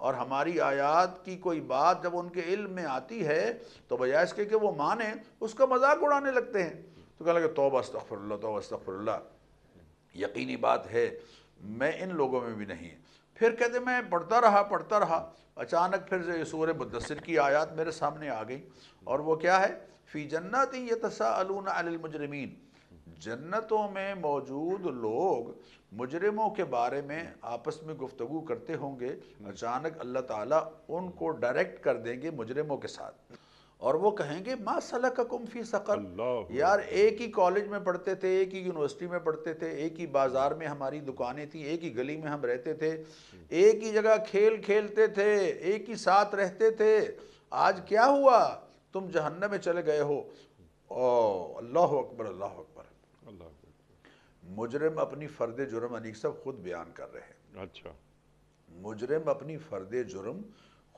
और हमारी आयात की कोई बात जब उनके इल्म में आती है तो बजाय इसके कि वो माने, उसका मज़ाक उड़ाने लगते हैं। तो कहने लगे, तोबा अस्तफ़रल्ला तोबा अस्तफ़रल्ला यकीनी बात है, मैं इन लोगों में भी नहीं फिर कहते, मैं पढ़ता रहा पढ़ता रहा। अचानक फिर सूर मुदसर की आयात मेरे सामने आ गई। और वो क्या है? फ़ी जन्नत ये तसालूनमजरमीन जन्नतों में मौजूद लोग मुजरमों के बारे में आपस में गुफ्तु करते होंगे। अचानक अल्लाह ताला उनको डायरेक्ट कर देंगे मुजरमों के साथ। और वो कहेंगे माँ सला का कुमफी सकल यार एक ही कॉलेज में पढ़ते थे एक ही यूनिवर्सिटी में पढ़ते थे एक ही बाज़ार में हमारी दुकानें थी एक ही गली में हम रहते थे एक ही जगह खेल खेलते थे एक ही साथ रहते थे। आज क्या हुआ? तुम जहन्नम में चले गए हो। ओ अल्लाह अकबर अल्लाह अकबर। अल्लाह मुजरम अपनी फ़र्द जुर्म अनीक सब खुद बयान कर रहे हैं। अच्छा। मुजरम अपनी फ़र्द जुर्म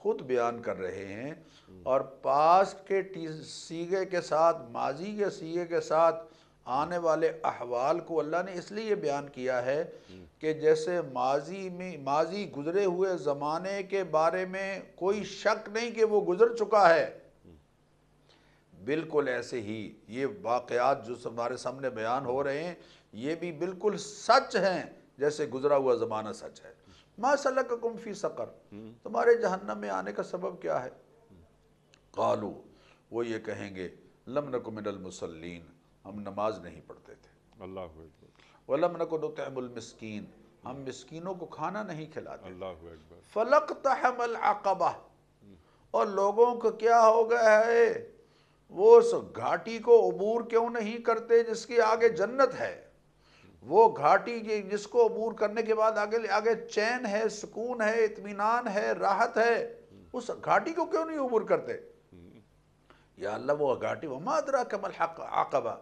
खुद बयान कर रहे हैं और पास के सीगे के साथ, माजी के सीगे के साथ आने वाले अहवाल को अल्लाह ने इसलिए बयान किया है कि जैसे माजी में, माजी गुजरे हुए ज़माने के बारे में कोई शक नहीं कि वो गुजर चुका है। बिल्कुल ऐसे ही ये वाक़ात जो हमारे सामने बयान हो रहे हैं, ये भी बिल्कुल सच हैं, जैसे गुजरा हुआ ज़माना सच है। मासल का सकर। तुम्हारे जहन्नम में आने का सबब क्या है? कालू वो ये कहेंगे लम नकुमिनल मुसल्लीन हम नमाज़ नहीं पढ़ते थे। अल्लाह वलम नकुतमस्किन हम मिस्किनों को खाना नहीं खिलाते। फलक तहमल अकबा और लोगों को क्या हो गया है? वो उस घाटी को अबूर क्यों नहीं करते जिसके आगे जन्नत है? वो घाटी जिसको अबूर करने के बाद आगे आगे चैन है, सुकून है इतमान है, राहत है, उस घाटी को क्यों नहीं अबूर करते? या अल्लाह, वो घाटी वमादरा कमल हक आकबा।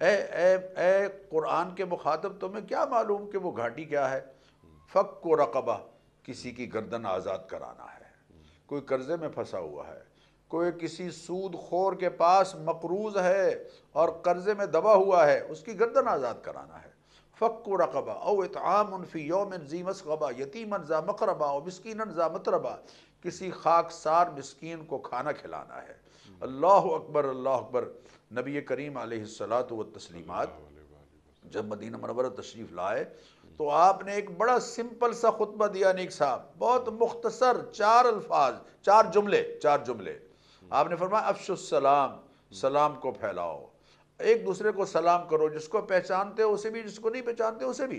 ए ए ए कुरान के मुखातब तुम्हें क्या मालूम कि वो घाटी क्या है? फ़क को रकबा, किसी की गर्दन आज़ाद कराना है। कोई कर्ज़े में फंसा हुआ है, कोई किसी सूद खोर के पास मकरूज़ है और कर्ज़े में दबा हुआ है, उसकी गर्दन आज़ाद कराना है। फ़क् रकबा ओ इतआमफ़ी योमन जी मसकबा यतीमन ज़ा मकरबा और मिसकीन ज़ा मतरबा। किसी खाकसार मिसकीन को खाना खिलाना है। अल्लाह अकबर अल्लाह अकबर। नबी करीम सलात व तस्लीमत, जब मदीना मनवर तशरीफ़ लाए तो आपने एक बड़ा सिंपल सा खुतबा दिया, निक साहब। बहुत मुख्तसर, चार अल्फाज, चार जुमले चार जुमले। आपने फरमाया अफशुसलाम सलाम को फैलाओ। एक दूसरे को सलाम करो जिसको पहचानते हो उसे भी जिसको नहीं पहचानते उसे भी।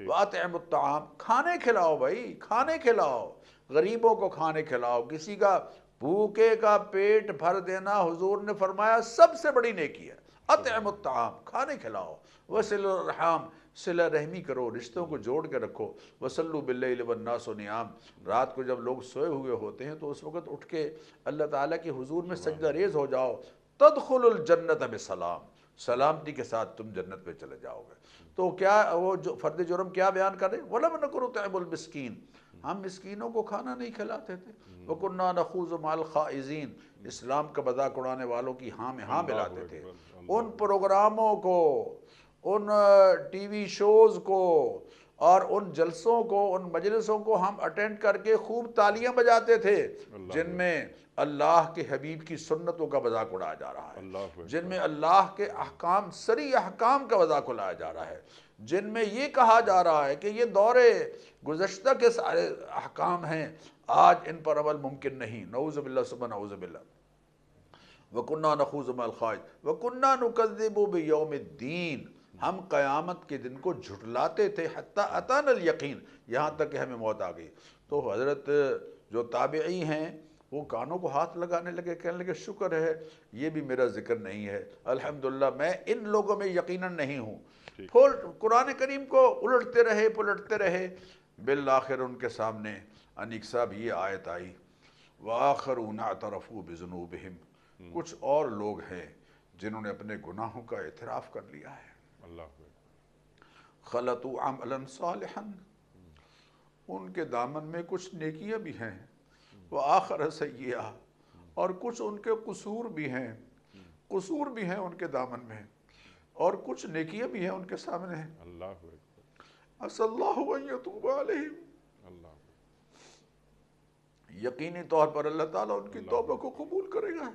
बात अहमताम खाने खिलाओ भाई खाने खिलाओ। गरीबों को खाने खिलाओ। किसी का भूखे का पेट भर देना हुजूर ने फरमाया सबसे बड़ी नेकी है। अतमताम खाने खिलाओ। वसलम सिला रहमी करो रिश्तों को जोड़ के रखो। वसल्लु बिल्लासनियाम रात को जब लोग सोए हुए होते हैं तो उस वक़्त उठ के अल्लाह ताला के हुजूर में सजदा रेज हो जाओ। तदखुल जन्नत में सलाम। सलामती के साथ तुम जन्नत में चले जाओगे। तो क्या वो जो फ़र्द जुर्म क्या बयान कर रहे वलम न करो तैबुलमस्किन हम मस्किनों को खाना नहीं खिलाते थे। वकुन्ना नखूज़ माल खाइजीन। इस्लाम का मज़ाक उड़ाने वालों की हाँ में हाँ मिलाते थे। उन प्रोग्रामों को उन टीवी शोज़ को और उन जलसों को उन मजलिसों को हम अटेंड करके खूब तालियाँ बजाते थे। जिनमें अल्लाह के हबीब की सुन्नतों का मज़ाक उड़ाया जा रहा है। जिनमें अल्लाह के अहकाम सरी अहकाम का मज़ाक उड़ाया जा रहा है। जिनमें ये कहा जा रहा है कि ये दौरे गुजश्ता के सारे अहकाम हैं आज इन पर अमल मुमकिन नहीं। नऊज़बिल्ला सुबह नऊज़बिल्ला वकुन्ना नखूज़मल खाज वकुन्ना नुकज़िबु यौम दीन हम क़यामत के दिन को झुटलाते थे हत्ता अतानल यकीन। यहाँ तक कि हमें मौत आ गई। तो हज़रत जो ताबई हैं वो कानों को हाथ लगाने लगे कहने लगे शुक्र है ये भी मेरा ज़िक्र नहीं है। अल्हम्दुलिल्लाह मैं इन लोगों में यकीनन नहीं हूँ। फुल कुरान करीम को उलटते रहे पुलटते रहे। बिल आखिर उनके सामने अनिक साहब ये आयत आई वाखरून तरफू बिजनूबहिम। कुछ और लोग हैं जिन्होंने अपने गुनाहों का एतराफ़ कर लिया है। अल्लाह। खलतु अमलन सालिहन। उनके दामन में कुछ नेकियाँ भी हैं। वह आखर सैया और कुछ उनके कसूर भी हैं। कसूर भी हैं उनके दामन में। और कुछ नेकियाँ भी हैं उनके सामने। अल्लाह यकीनी तौर पर अल्लाह ताला उनकी तौबा को कबूल करेगा।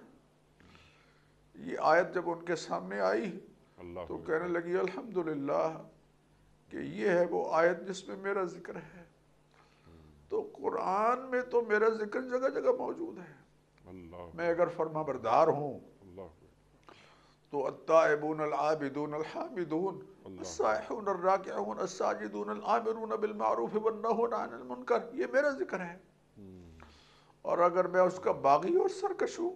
ये आयत जब उनके सामने आई तो कहने लगी अल्हम्दुलिल्लाह कि ये है वो आयत जिसमें मेरा ज़िक्र है। तो कुरान में तो मेरा ज़िक्र जगह जगह मौजूद है। मैं अगर फर्मा बरदार हूँ तो मुनकर। ये मेरा ज़िक्र है। और अगर मैं उसका बागी और सरकश हूँ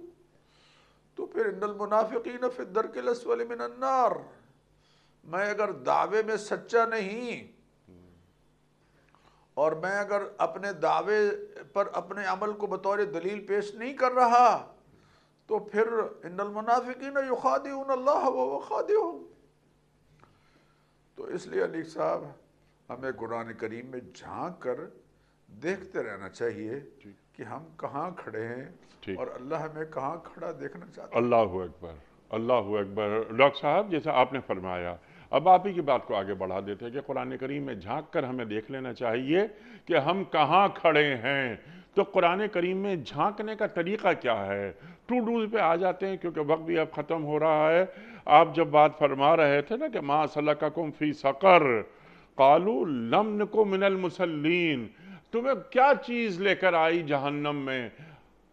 तो फिर मुनाफिकीन नार मैं अगर दावे में सच्चा नहीं और मैं अगर अपने दावे पर अपने अमल को बतौर दलील पेश नहीं कर रहा तो फिर इन्नल मुनाफिकीन युखादिऊन अल्लाह व खादिऊहुम तो इसलिए अली साहब हमें कुरान करीम में झाँक कर देखते रहना चाहिए कि हम कहाँ खड़े हैं और अल्लाह हमें कहाँ खड़ा देखना चाहता है। अल्लाह अकबर अल्लाह अकबर। डॉक्टर साहब जैसा आपने फरमाया अब आप ही की बात को आगे बढ़ा देते हैं कि कुरान करीम में झाँक कर हमें देख लेना चाहिए कि हम कहाँ खड़े हैं। तो कुरान करीम में झांकने का तरीक़ा क्या है? टू डूज पे आ जाते हैं क्योंकि वक्त भी अब ख़त्म हो रहा है। आप जब बात फरमा रहे थे ना कि माँ सलकुम फ़ी सक़र, कालू लमन को मिनल मुसल्लीन, तुम्हें क्या चीज़ लेकर आई जहन्नम में?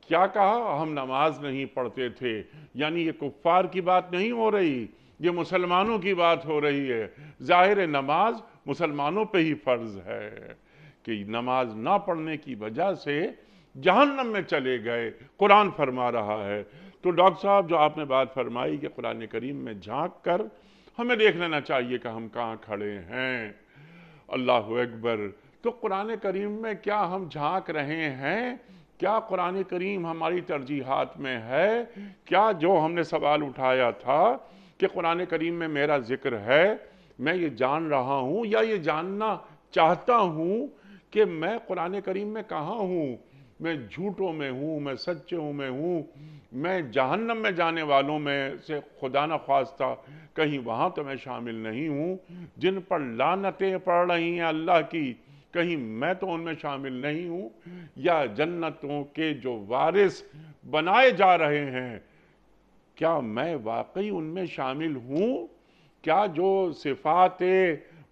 क्या कहा? हम नमाज़ नहीं पढ़ते थे। यानी ये कुफ्फार की बात नहीं हो रही। ये मुसलमानों की बात हो रही है। ज़ाहिर नमाज़ मुसलमानों पे ही फ़र्ज़ है कि नमाज़ ना पढ़ने की वजह से जहन्नम में चले गए। कुरान फरमा रहा है। तो डॉक्टर साहब, जो आपने बात फरमाई कि कुरान करीम में झाँक कर हमें देख लेना चाहिए कि हम कहाँ खड़े हैं। अल्लाह अकबर। तो कुरान करीम में क्या हम झाँक रहे हैं? क्या कुरान करीम हमारी तरजीहात में है? क्या जो हमने सवाल उठाया था कि कुरान करीम में मेरा ज़िक्र है, मैं ये जान रहा हूँ या ये जानना चाहता हूँ कि मैं कुरान करीम में कहाँ हूँ? मैं झूठों में हूँ, मैं सच्चों में हूँ, मैं जहन्नम में जाने वालों में से खुदा न ख्वास्ता, कहीं वहाँ तो मैं शामिल नहीं हूँ। जिन पर लानतें पड़ रही हैं अल्लाह की, कहीं मैं तो उनमें शामिल नहीं हूँ। या जन्नतों के जो वारिस बनाए जा रहे हैं क्या मैं वाकई उनमें शामिल हूँ? क्या जो सिफ़ात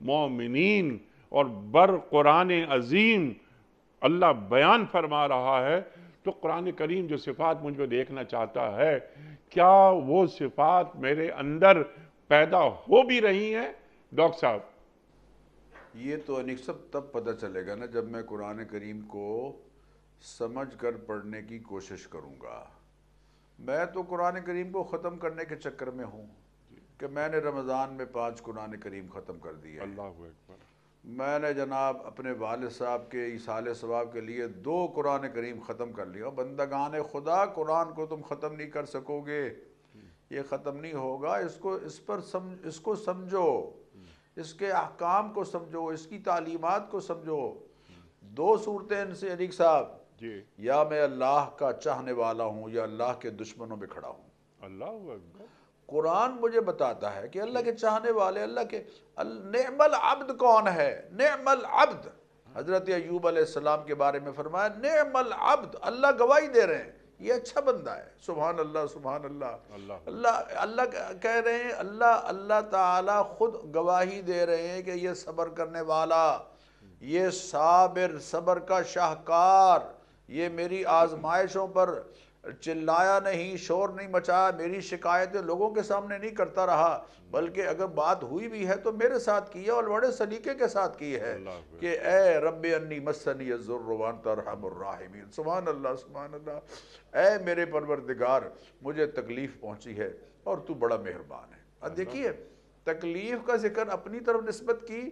मोमिन और बर कुरान अजीम अल्लाह बयान फरमा रहा है तो कुरान करीम जो सिफ़ात मुझ देखना चाहता है, क्या वो सिफ़ात मेरे अंदर पैदा हो भी रही हैं? डॉक्टर साहब। ये तो अनिक सब तब पता चलेगा ना जब मैं कुरान करीम को समझ कर पढ़ने की कोशिश करूँगा। मैं तो कुरान करीम को ख़त्म करने के चक्कर में हूँ कि मैंने रमज़ान में पाँच कुरान करीम ख़त्म कर दिए अल्लाह अकबर। मैंने जनाब अपने वाल साहब के इसाल सवाब के लिए दो कुरान करीम ख़त्म कर लिया बंदगान खुदा कुरान को तुम ख़त्म नहीं कर सकोगे। ये ख़त्म नहीं होगा। इसको इस पर सम इसको समझो। इसके अहकाम को समझो। इसकी तालीमात को समझो। दो सूरतें इनसे अलीक साहब या मैं अल्लाह का चाहने वाला हूँ या अल्लाह के दुश्मनों में खड़ा हूँ। अल्लाह कुरान मुझे बताता है कि अल्लाह के चाहने वाले अल्लाह के नेमल अब्द कौन है? नेमल अब्द। हज़रत अयूब सलाम के बारे में फरमाया नेमल अब्द अल्लाह गवाही दे रहे हैं। ये अच्छा बंदा है। सुबहान अल्लाह सुबहान अल्लाह। अल्लाह। अल्लाह अल्लाह कह रहे हैं अल्लाह अल्लाह ताला खुद गवाही दे रहे हैं कि ये सब्र करने वाला ये साबिर सब्र का शाहकार। ये मेरी आजमाइशों पर चिल्लाया नहीं शोर नहीं मचाया मेरी शिकायतें लोगों के सामने नहीं करता रहा बल्कि अगर बात हुई भी है तो मेरे साथ की है और बड़े सलीके के साथ की है कि ए रब अन्नी मसनी ज़ुर्रवान तरहमुर्राहिमीन सुभान अल्लाह सुभान अल्लाह ए मेरे परवरदिगार मुझे तकलीफ़ पहुँची है और तू बड़ा मेहरबान है। अब देखिए तकलीफ़ का ज़िक्र अपनी तरफ़ नस्बत की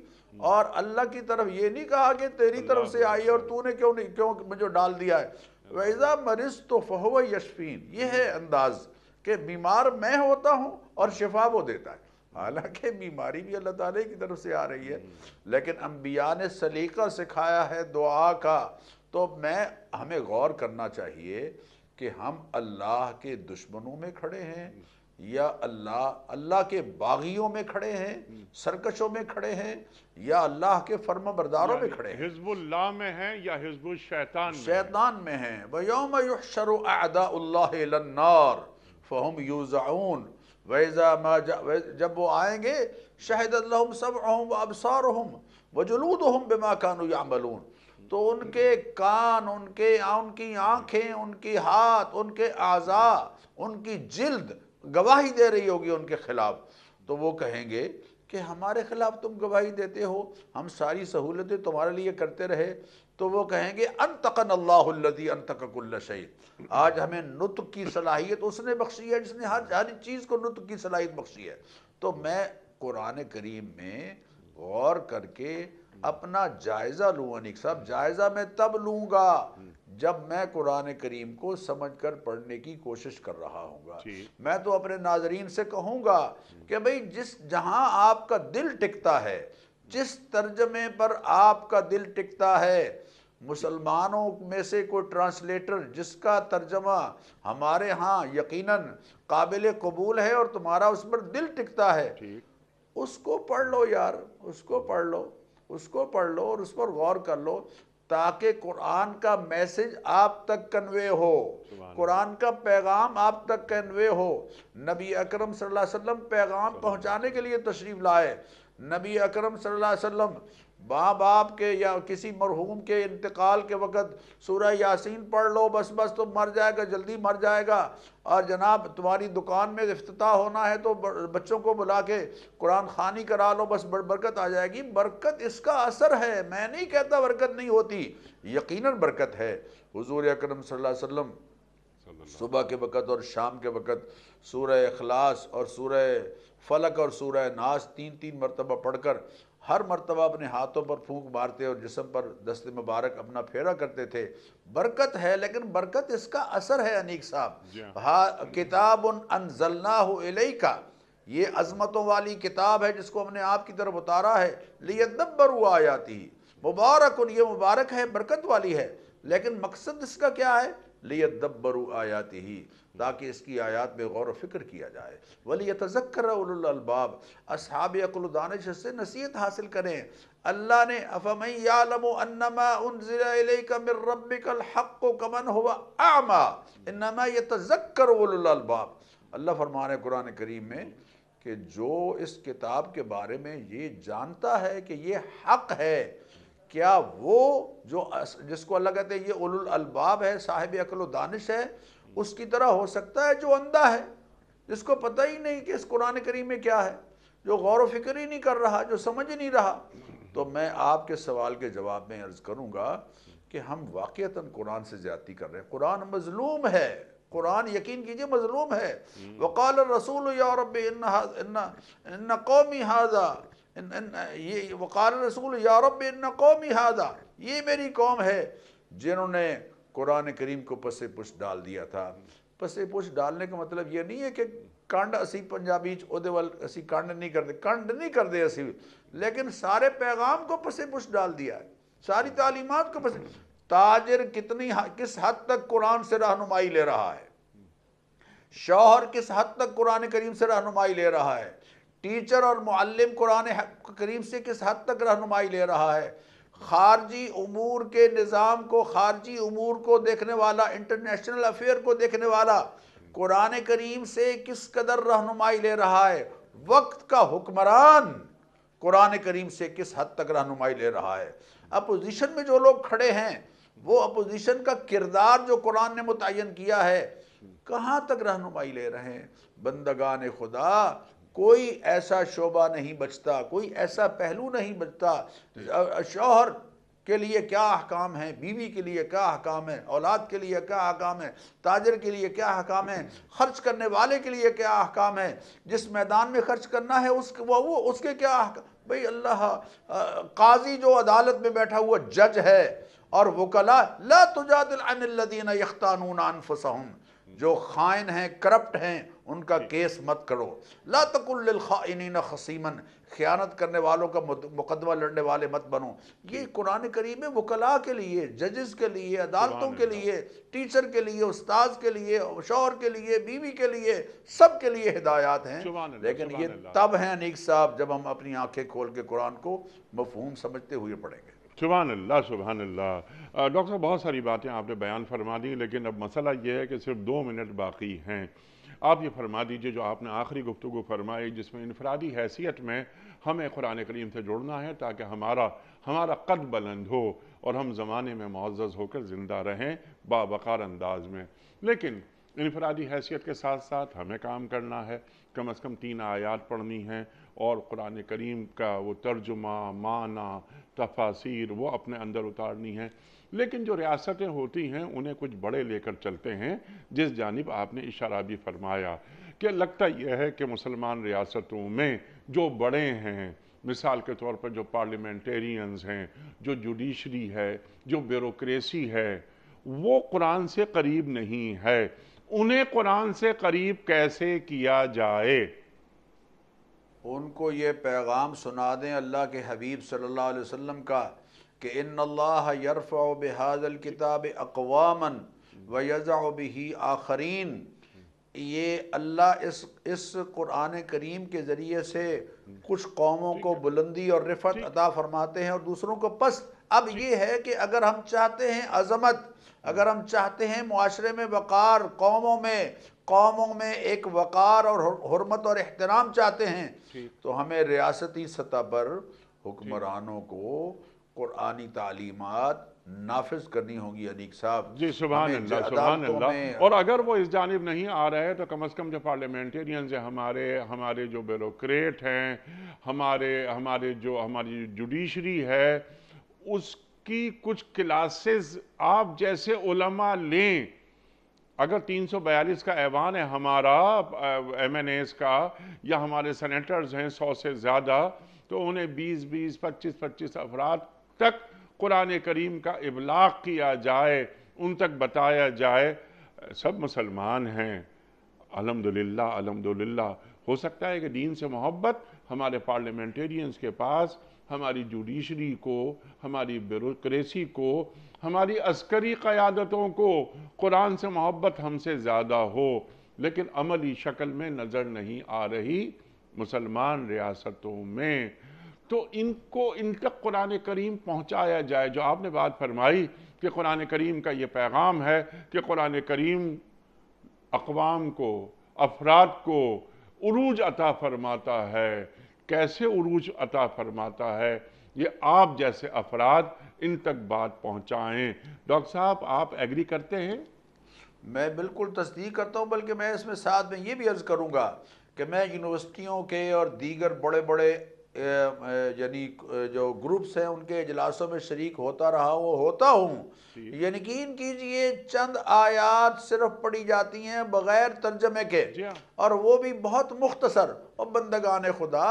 और अल्लाह की तरफ़ ये नहीं कहा कि तेरी तरफ़ से आई और तूने क्यों नहीं क्यों मुझे डाल दिया है? वैज़ा मरिज तो फहव यशफीन। ये है अंदाज कि बीमार मैं होता हूँ और शिफा वो देता है। हालाँकि बीमारी भी अल्लाह ताला की तरफ़ से आ रही है लेकिन अम्बिया ने सलीका सिखाया है दुआ का। तो मैं हमें गौर करना चाहिए कि हम अल्लाह के दुश्मनों में खड़े हैं या अल्लाह अल्लाह के बागियों में खड़े हैं सरकशों में खड़े हैं या अल्लाह के फर्मा बरदारों में खड़े हैं। हिजबुल्लाह में है या हिजबुल शैतान शैतान में हैं। वयोम इलन्नार फहुम यूज़ऊन। वैज़ा मा जब वो आएँगे शहद लहुम सबअहुम व अबसारुहुम व जुलूदुहुम बिमा कानू यामलून। तो उनके कान उनके उनकी आँखें उनकी हाथ उनके आज़ा उनकी जिल्द गवाही दे रही होगी उनके खिलाफ तो वो कहेंगे कि हमारे खिलाफ तुम गवाही देते हो, हम सारी सहूलतें तुम्हारे लिए करते रहे। तो वो कहेंगे अनतकन अल्लाहुल्लज़ी अनतकुल्ल शै आज हमें नुतक की सलाहियत, उसने बख्शी है, जिसने हर हर चीज़ को नुतक की सलाहियत बख्शी है। तो मैं कुरान करीम में गौर करके अपना जायज़ा लूँ अनिक साहब, जायज़ा मैं तब लूँगा जब मैं कुरान करीम को समझकर पढ़ने की कोशिश कर रहा ठीक। मैं तो अपने नाजरीन से कहूँगा कि भाई जिस जहाँ आपका दिल टिकता है जिस तर्जमे पर आपका दिल टिकता है मुसलमानों में से कोई ट्रांसलेटर जिसका तर्जमा हमारे यहाँ यकीनन काबिल कबूल है और तुम्हारा उस पर दिल टिकता है उसको पढ़ लो यार उसको पढ़ लो उसको पढ़ लो और उस पर गौर कर लो ताकि कुरान का मैसेज आप तक कन्वे हो। कुरान का पैगाम आप तक कन्वे हो। नबी अकरम सल्लल्लाहु अलैहि वसल्लम पैगाम पहुँचाने के लिए तशरीफ़ लाए। नबी अकरम सल्लल्लाहु अलैहि वसल्लम माँ बाप के या किसी मरहूम के इंतकाल के वक़्त सूरह यासीन पढ़ लो बस बस तो मर जाएगा जल्दी मर जाएगा। और जनाब तुम्हारी दुकान में इफ्तः होना है तो बच्चों को बुला के कुरान खानी करा लो बस बर- बरकत आ जाएगी। बरकत इसका असर है। मैं नहीं कहता बरकत नहीं होती। यकीनन बरकत है। हुजूर अकरम सल्लल्लाहु अलैहि वसल्लम सुबह के वक़्त और शाम के वक़्त सूरह अखलास और सूरह फलक और सूरह नाश तीन तीन मरतबा पढ़कर हर मरतबा अपने हाथों पर फूंक मारते और जिसम पर दस्त मुबारक अपना फेरा करते थे। बरकत है लेकिन बरकत इसका असर है अनीक साहब। हाँ। हा किताब अनजल्ला का ये अजमतों वाली किताब है जिसको हमने आपकी तरफ़ उतारा है। लियदब्बरू आयाती मुबारक उन ये मुबारक है बरकत वाली है। लेकिन मकसद इसका क्या है? लियदब्बरू आयाती ही ताकि इसकी आयात में गौर फ़िक्र किया जाए। वली यतज़क्कर उलुल अलबाब, असहाब अकुल दानिश से नसीहत हासिल करें। अल्लाह ने अफमई यालमु अन्नमा उनज़िला इलैका मिर रब्बिकल हक़्क़ु कमन हुवा आमा। यतज़क्कर उलुल अलबाब। अल्लाह फरमा रहे कुरान करीम में कि जो इस किताब के बारे में ये जानता है कि ये हक है क्या वो जो जिसको अल्लाह कहते हैं ये उलुल अलबाब है साहिब अकल दानिश है उसकी तरह हो सकता है जो अंधा है जिसको पता ही नहीं कि इस कुरान करीम में क्या है जो गौर व फ़िक्र ही नहीं कर रहा जो समझ ही नहीं रहा। तो मैं आपके सवाल के जवाब में अर्ज़ करूँगा कि हम वाक़ता कुरान से ज़्यादती कर रहे हैं। कुरान मजलूम है कुरान यकीन कीजिए मजलूम है। वक़ाल रसूल या रब इन कौमी हाजा इन- इन- ये वक़ाल रसूल, या रब इन कौमी हाजा ये मेरी कौम है जिन्होंने कुरान करीम को पसे पुश डाल दिया था। पसे पुश डालने का मतलब ये नहीं है कि कंड असी पंजाबी वल असी कंड नहीं करते कंड नहीं करते असी, लेकिन सारे पैगाम को पसे पुश डाल दिया है। सारी तालीमत को पसे, ताजर कितनी ह- किस हद तक कुरान से रहनुमाई ले रहा है? शौहर किस हद तक कुरान करीम से रहनुमाई ले रहा है? टीचर और मुअल्लिम कुरान करीम से किस हद तक रहनुमाई ले रहा है? खारजी उमूर के निज़ाम को, खारजी उमूर को देखने वाला, इंटरनेशनल अफेयर को देखने वाला, कुरान करीम से किस कदर रहनुमाई ले रहा है? वक्त का हुक्मरान कुरान करीम से किस हद तक रहनुमाई ले रहा है? अपोजिशन में जो लोग खड़े हैं, वो अपोजिशन का किरदार जो कुरान ने मुतन किया है, कहाँ तक रहनुमाई ले रहे हैं? बंदगान खुदा कोई ऐसा शोबा नहीं बचता, कोई ऐसा पहलू नहीं बचता। शौहर के लिए क्या अहकाम है? बीवी के लिए क्या अहकाम है? औलाद के लिए क्या अहकाम है? ताजर के लिए क्या अहकाम है? खर्च करने वाले के लिए क्या अहकाम है? जिस मैदान में खर्च करना है, उस, वो वो, उसके क्या भाई अल्लाह काजी जो अदालत में बैठा हुआ जज है, और वकला, ला तुजादिन यख्तानून अनफसहम। जो खाइन हैं करप्ट हैं उनका केस मत करो। ला तकुल्लिन खसीमन ख़यानत करने वालों का मुकदमा लड़ने वाले मत बनो। ये कुरान करीम है वकला के लिए जजेस के लिए अदालतों के लिए टीचर के लिए उस्ताद के लिए शौहर के लिए बीवी के लिए सब के लिए हिदायत हैं। लेकिन ये तब हैं अनीक साहब जब हम अपनी आँखें खोल के कुरान को मफहूम समझते हुए पढ़ेंगे। सुबहान अल्लाह सुबहान अल्लाह डॉक्टर बहुत सारी बातें आपने बयान फरमा दी, लेकिन अब मसला ये है कि सिर्फ़ दो मिनट बाकी हैं। आप ये फरमा दीजिए जो आपने आखिरी गुफ्तु फरमाई, जिसमें इनफरादी हैसियत में हमें कुरान करीम से जुड़ना है, ताकि हमारा हमारा कद बुलंद हो और हम ज़माने में मुआज़ होकर ज़िंदा रहें बाबकार अंदाज में। लेकिन इनफरादी हैसियत के साथ साथ हमें काम करना है। कम अज़ कम तीन आयात पढ़नी हैं और कुरान करीम का वो तर्जुमा, माना, तफासिर वो अपने अंदर उतारनी है। लेकिन जो रियासतें होती हैं, उन्हें कुछ बड़े लेकर चलते हैं, जिस जानब आपने इशारा भी फरमाया कि लगता यह है कि मुसलमान रियासतों में जो बड़े हैं, मिसाल के तौर पर जो पार्लियामेंटेरियंस हैं, जो जुडिशरी है, जो ब्यूरोसी है, वो कुरान से करीब नहीं है। उन्हें कुरान से करीब कैसे किया जाए? उनको ये पैगाम सुना दें अल्लाह के हबीब सल्लल्लाहु अलैहि वसल्लम का कि इन यरफ़ बहादल किताब अकवामन व यज़ा बही आखरीन। ये अल्लाह इस इस कुरान करीम के ज़रिए से कुछ कौमों को बुलंदी और रिफत अदा फरमाते हैं और दूसरों को पस अब ये है कि अगर हम चाहते हैं अजमत अगर हम चाहते हैं माशरे में वक़ार कौमों में कौमों में एक वक़ार और हरमत और अहतराम चाहते हैं तो हमें रियासती सतह पर हुक्मरानों को कुरानी तालीमत नाफिज करनी होगी अनीक साहब। जी सुबह अल्लाह और अगर वो इस जानब नहीं आ रहे हैं तो कम अज़ कम जो पार्लियामेंटेरियंस हैं हमारे हमारे जो ब्यूरोक्रेट हैं हमारे हमारे जो हमारी जुडिशरी है उसकी कुछ क्लासेस आप जैसे उलमा लें। अगर 342 का ऐवान है हमारा एम एन एस का, या हमारे सनेटर्स हैं सौ से ज़्यादा तो उन्हें 20 20 25 25 अफराद तक कुरान करीम का इबलाग किया जाए, उन तक बताया जाए। सब मुसलमान हैं। अलहमदिल्ला हो सकता है कि दीन से मोहब्बत हमारे पार्लियामेंटेरियंस के पास हमारी जुडिशरी को, हमारी ब्यूरोक्रेसी को, हमारी अस्करी क़्यादतों को, कुरान से मोहब्बत हमसे ज़्यादा हो, लेकिन अमली शक्ल में नज़र नहीं आ रही मुसलमान रियासतों में। तो इनको इन तक कुरान करीम पहुँचाया जाए, जो आपने बात फरमाई कि कुरान करीम का ये पैगाम है कि कुरान करीम अकवाम को, अफराद को उरूज अता फरमाता है कैसे उरूज अता फरमाता है? ये आप जैसे अफराद इन तक बात पहुंचाएँ। डॉक्टर साहब, आप एग्री करते हैं? मैं बिल्कुल तस्दीक करता हूँ, बल्कि मैं इसमें साथ में ये भी अर्ज़ करूँगा कि मैं यूनिवर्सिटियों के और दीगर बड़े बड़े यानी जो ग्रुप्स हैं उनके इजलासों में शरीक होता रहा वो होता हूँ। यकीन कीजिए चंद आयात सिर्फ़ पढ़ी जाती हैं बग़ैर तर्जमे के। हाँ। और वो भी बहुत मुख्तसर। और बंदगान खुदा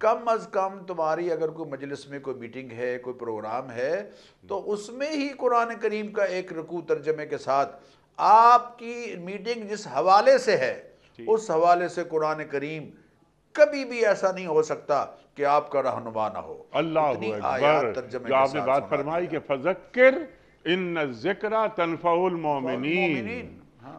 कम अज़ कम तुम्हारी अगर कोई मजलिस में कोई मीटिंग है कोई प्रोग्राम है तो उसमें ही कुरान करीम का एक रकू तर्जमे के साथ आपकी मीटिंग जिस हवाले से है उस हवाले से कुरान करीम कभी भी ऐसा नहीं हो सकता कि आपका रहनुमा ना हो। अल्लाह जो आपने बात फरमाई कि फजक्र इन जिक्रा तनफाउल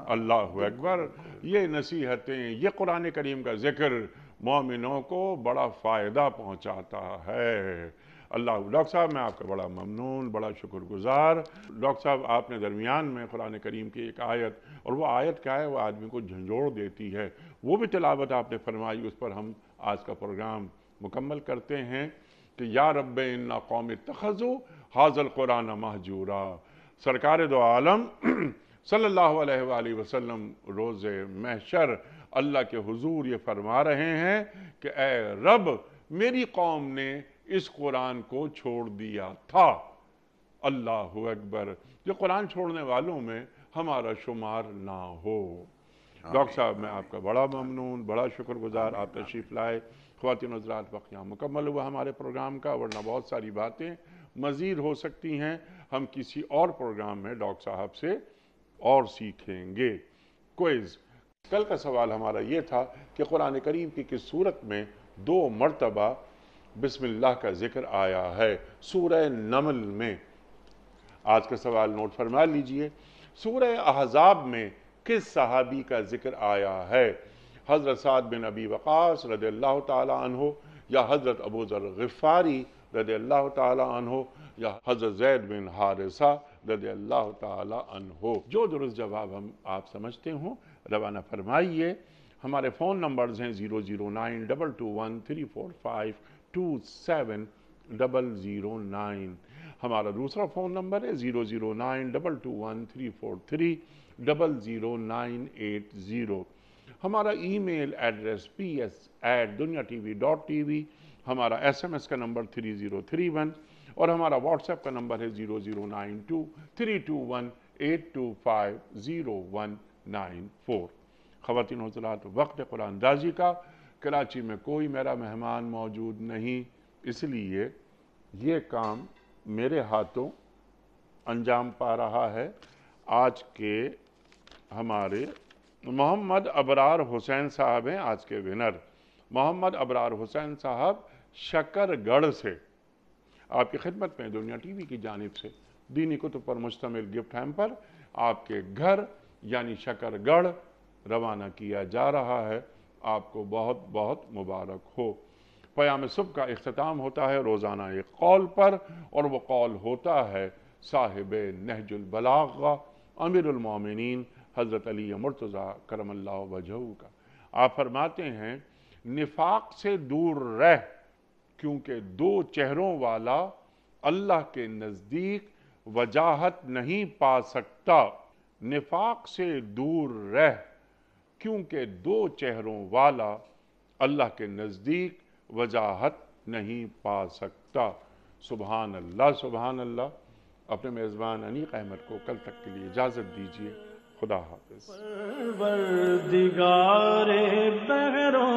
अल्लाह अकबर ये नसीहतें ये कुरान करीम का ज़िक्र मोमिनों को बड़ा फ़ायदा पहुंचाता है। अल्लाह डॉक्टर साहब मैं आपका बड़ा ममनून बड़ा शुक्रगुजार। डॉक्टर साहब आपने दरमियान में कुरान करीम की एक आयत और वो आयत क्या है? वो आदमी को झंझोड़ देती है। वो भी तिलावत आपने फरमाई उस पर हम आज का प्रोग्राम मुकम्मल करते हैं कि या रब इन्ना कौम तखज़ो हाजल कुरान महजूरा। सरकार दो आलम सल्लल्लाहु अलैहि वसल्लम रोज़ महशर अल्लाह के हुजूर ये फरमा रहे हैं कि ए रब मेरी कौम ने इस कुरान को छोड़ दिया था। अल्लाह अकबर। जो कुरान छोड़ने वालों में हमारा शुमार ना हो। डॉक्टर साहब मैं आपका बड़ा ममनून बड़ा शुक्रगुजार आप तशरीफ़ लाए। ख़वान हजरात वक्त यहाँ मुकम्मल हुआ हमारे प्रोग्राम का, वरना बहुत सारी बातें मज़ीद हो सकती हैं। हम किसी और प्रोग्राम में डॉक्टर साहब से और सीखेंगे। क्विज़। कल का सवाल हमारा ये था कि कुरान करीम की किस सूरत में दो मरतबा बिस्मिल्लाह का ज़िक्र आया है? सूरह नमल में। आज का सवाल नोट फरमा लीजिए। सूरह अहजाब में किस सहाबी का ज़िक्र आया है? हज़रत साद बिन अबी वक़ास रद अल्लाह तहो या हज़रत अबू ज़र गफ़ारी रद अल्लाह तहो या हज़रत जैद बिन हारिसा रद अल्लाह तहो जो दुरुस्त जवाब हम आप समझते हों, रवाना फरमाइए। हमारे फ़ोन नंबर्स हैं zero zero nine double two one three four five two seven double zero nine. हमारा दूसरा फ़ोन नंबर है zero zero nine double two one three four three double zero nine eight zero. हमारा email address P S at Dunya T V dot T V हमारा S M S का number three zero three one और हमारा WhatsApp का number है zero zero nine two three two one eight two five zero one nine four ख़वान हजरात, वक्त कुरानंदाजी का। कराची में कोई मेरा मेहमान मौजूद नहीं, इसलिए ये काम मेरे हाथों अंजाम पा रहा है। आज के हमारे मोहम्मद अबरार हुसैन साहब हैं आज के विनर मोहम्मद अबरार हुसैन साहब शकरगढ़ से। आपकी खिदमत में दुनिया टीवी की जानब से। दीनी कुतुब पर मुश्तमिल गिफ्ट हैम्पर। आपके घर, यानी शकरगढ़, रवाना किया जा रहा है। आपको बहुत बहुत मुबारक हो। प्याम सुबह का अख्ताम होता है रोज़ाना एक कौल पर, और वह कौल होता है साहिब नहजुलबलागा अमीरमिन हज़रत अली मुर्तज़ा करम वजह का। आप फरमाते हैं, निफाक से दूर रह, क्योंकि दो चेहरों वाला अल्लाह के नज़दीक वजाहत नहीं पा सकता। निफाक से दूर रह, क्योंकि दो चेहरों वाला अल्लाह के नज़दीक वजाहत नहीं पा सकता। सुबहान अल्लाह सुबहान अल्लाह। अपने मेज़बान अनीक अहमद को कल तक के लिए इजाज़त दीजिए। खुदा हाफिज़। दिगारे बहरों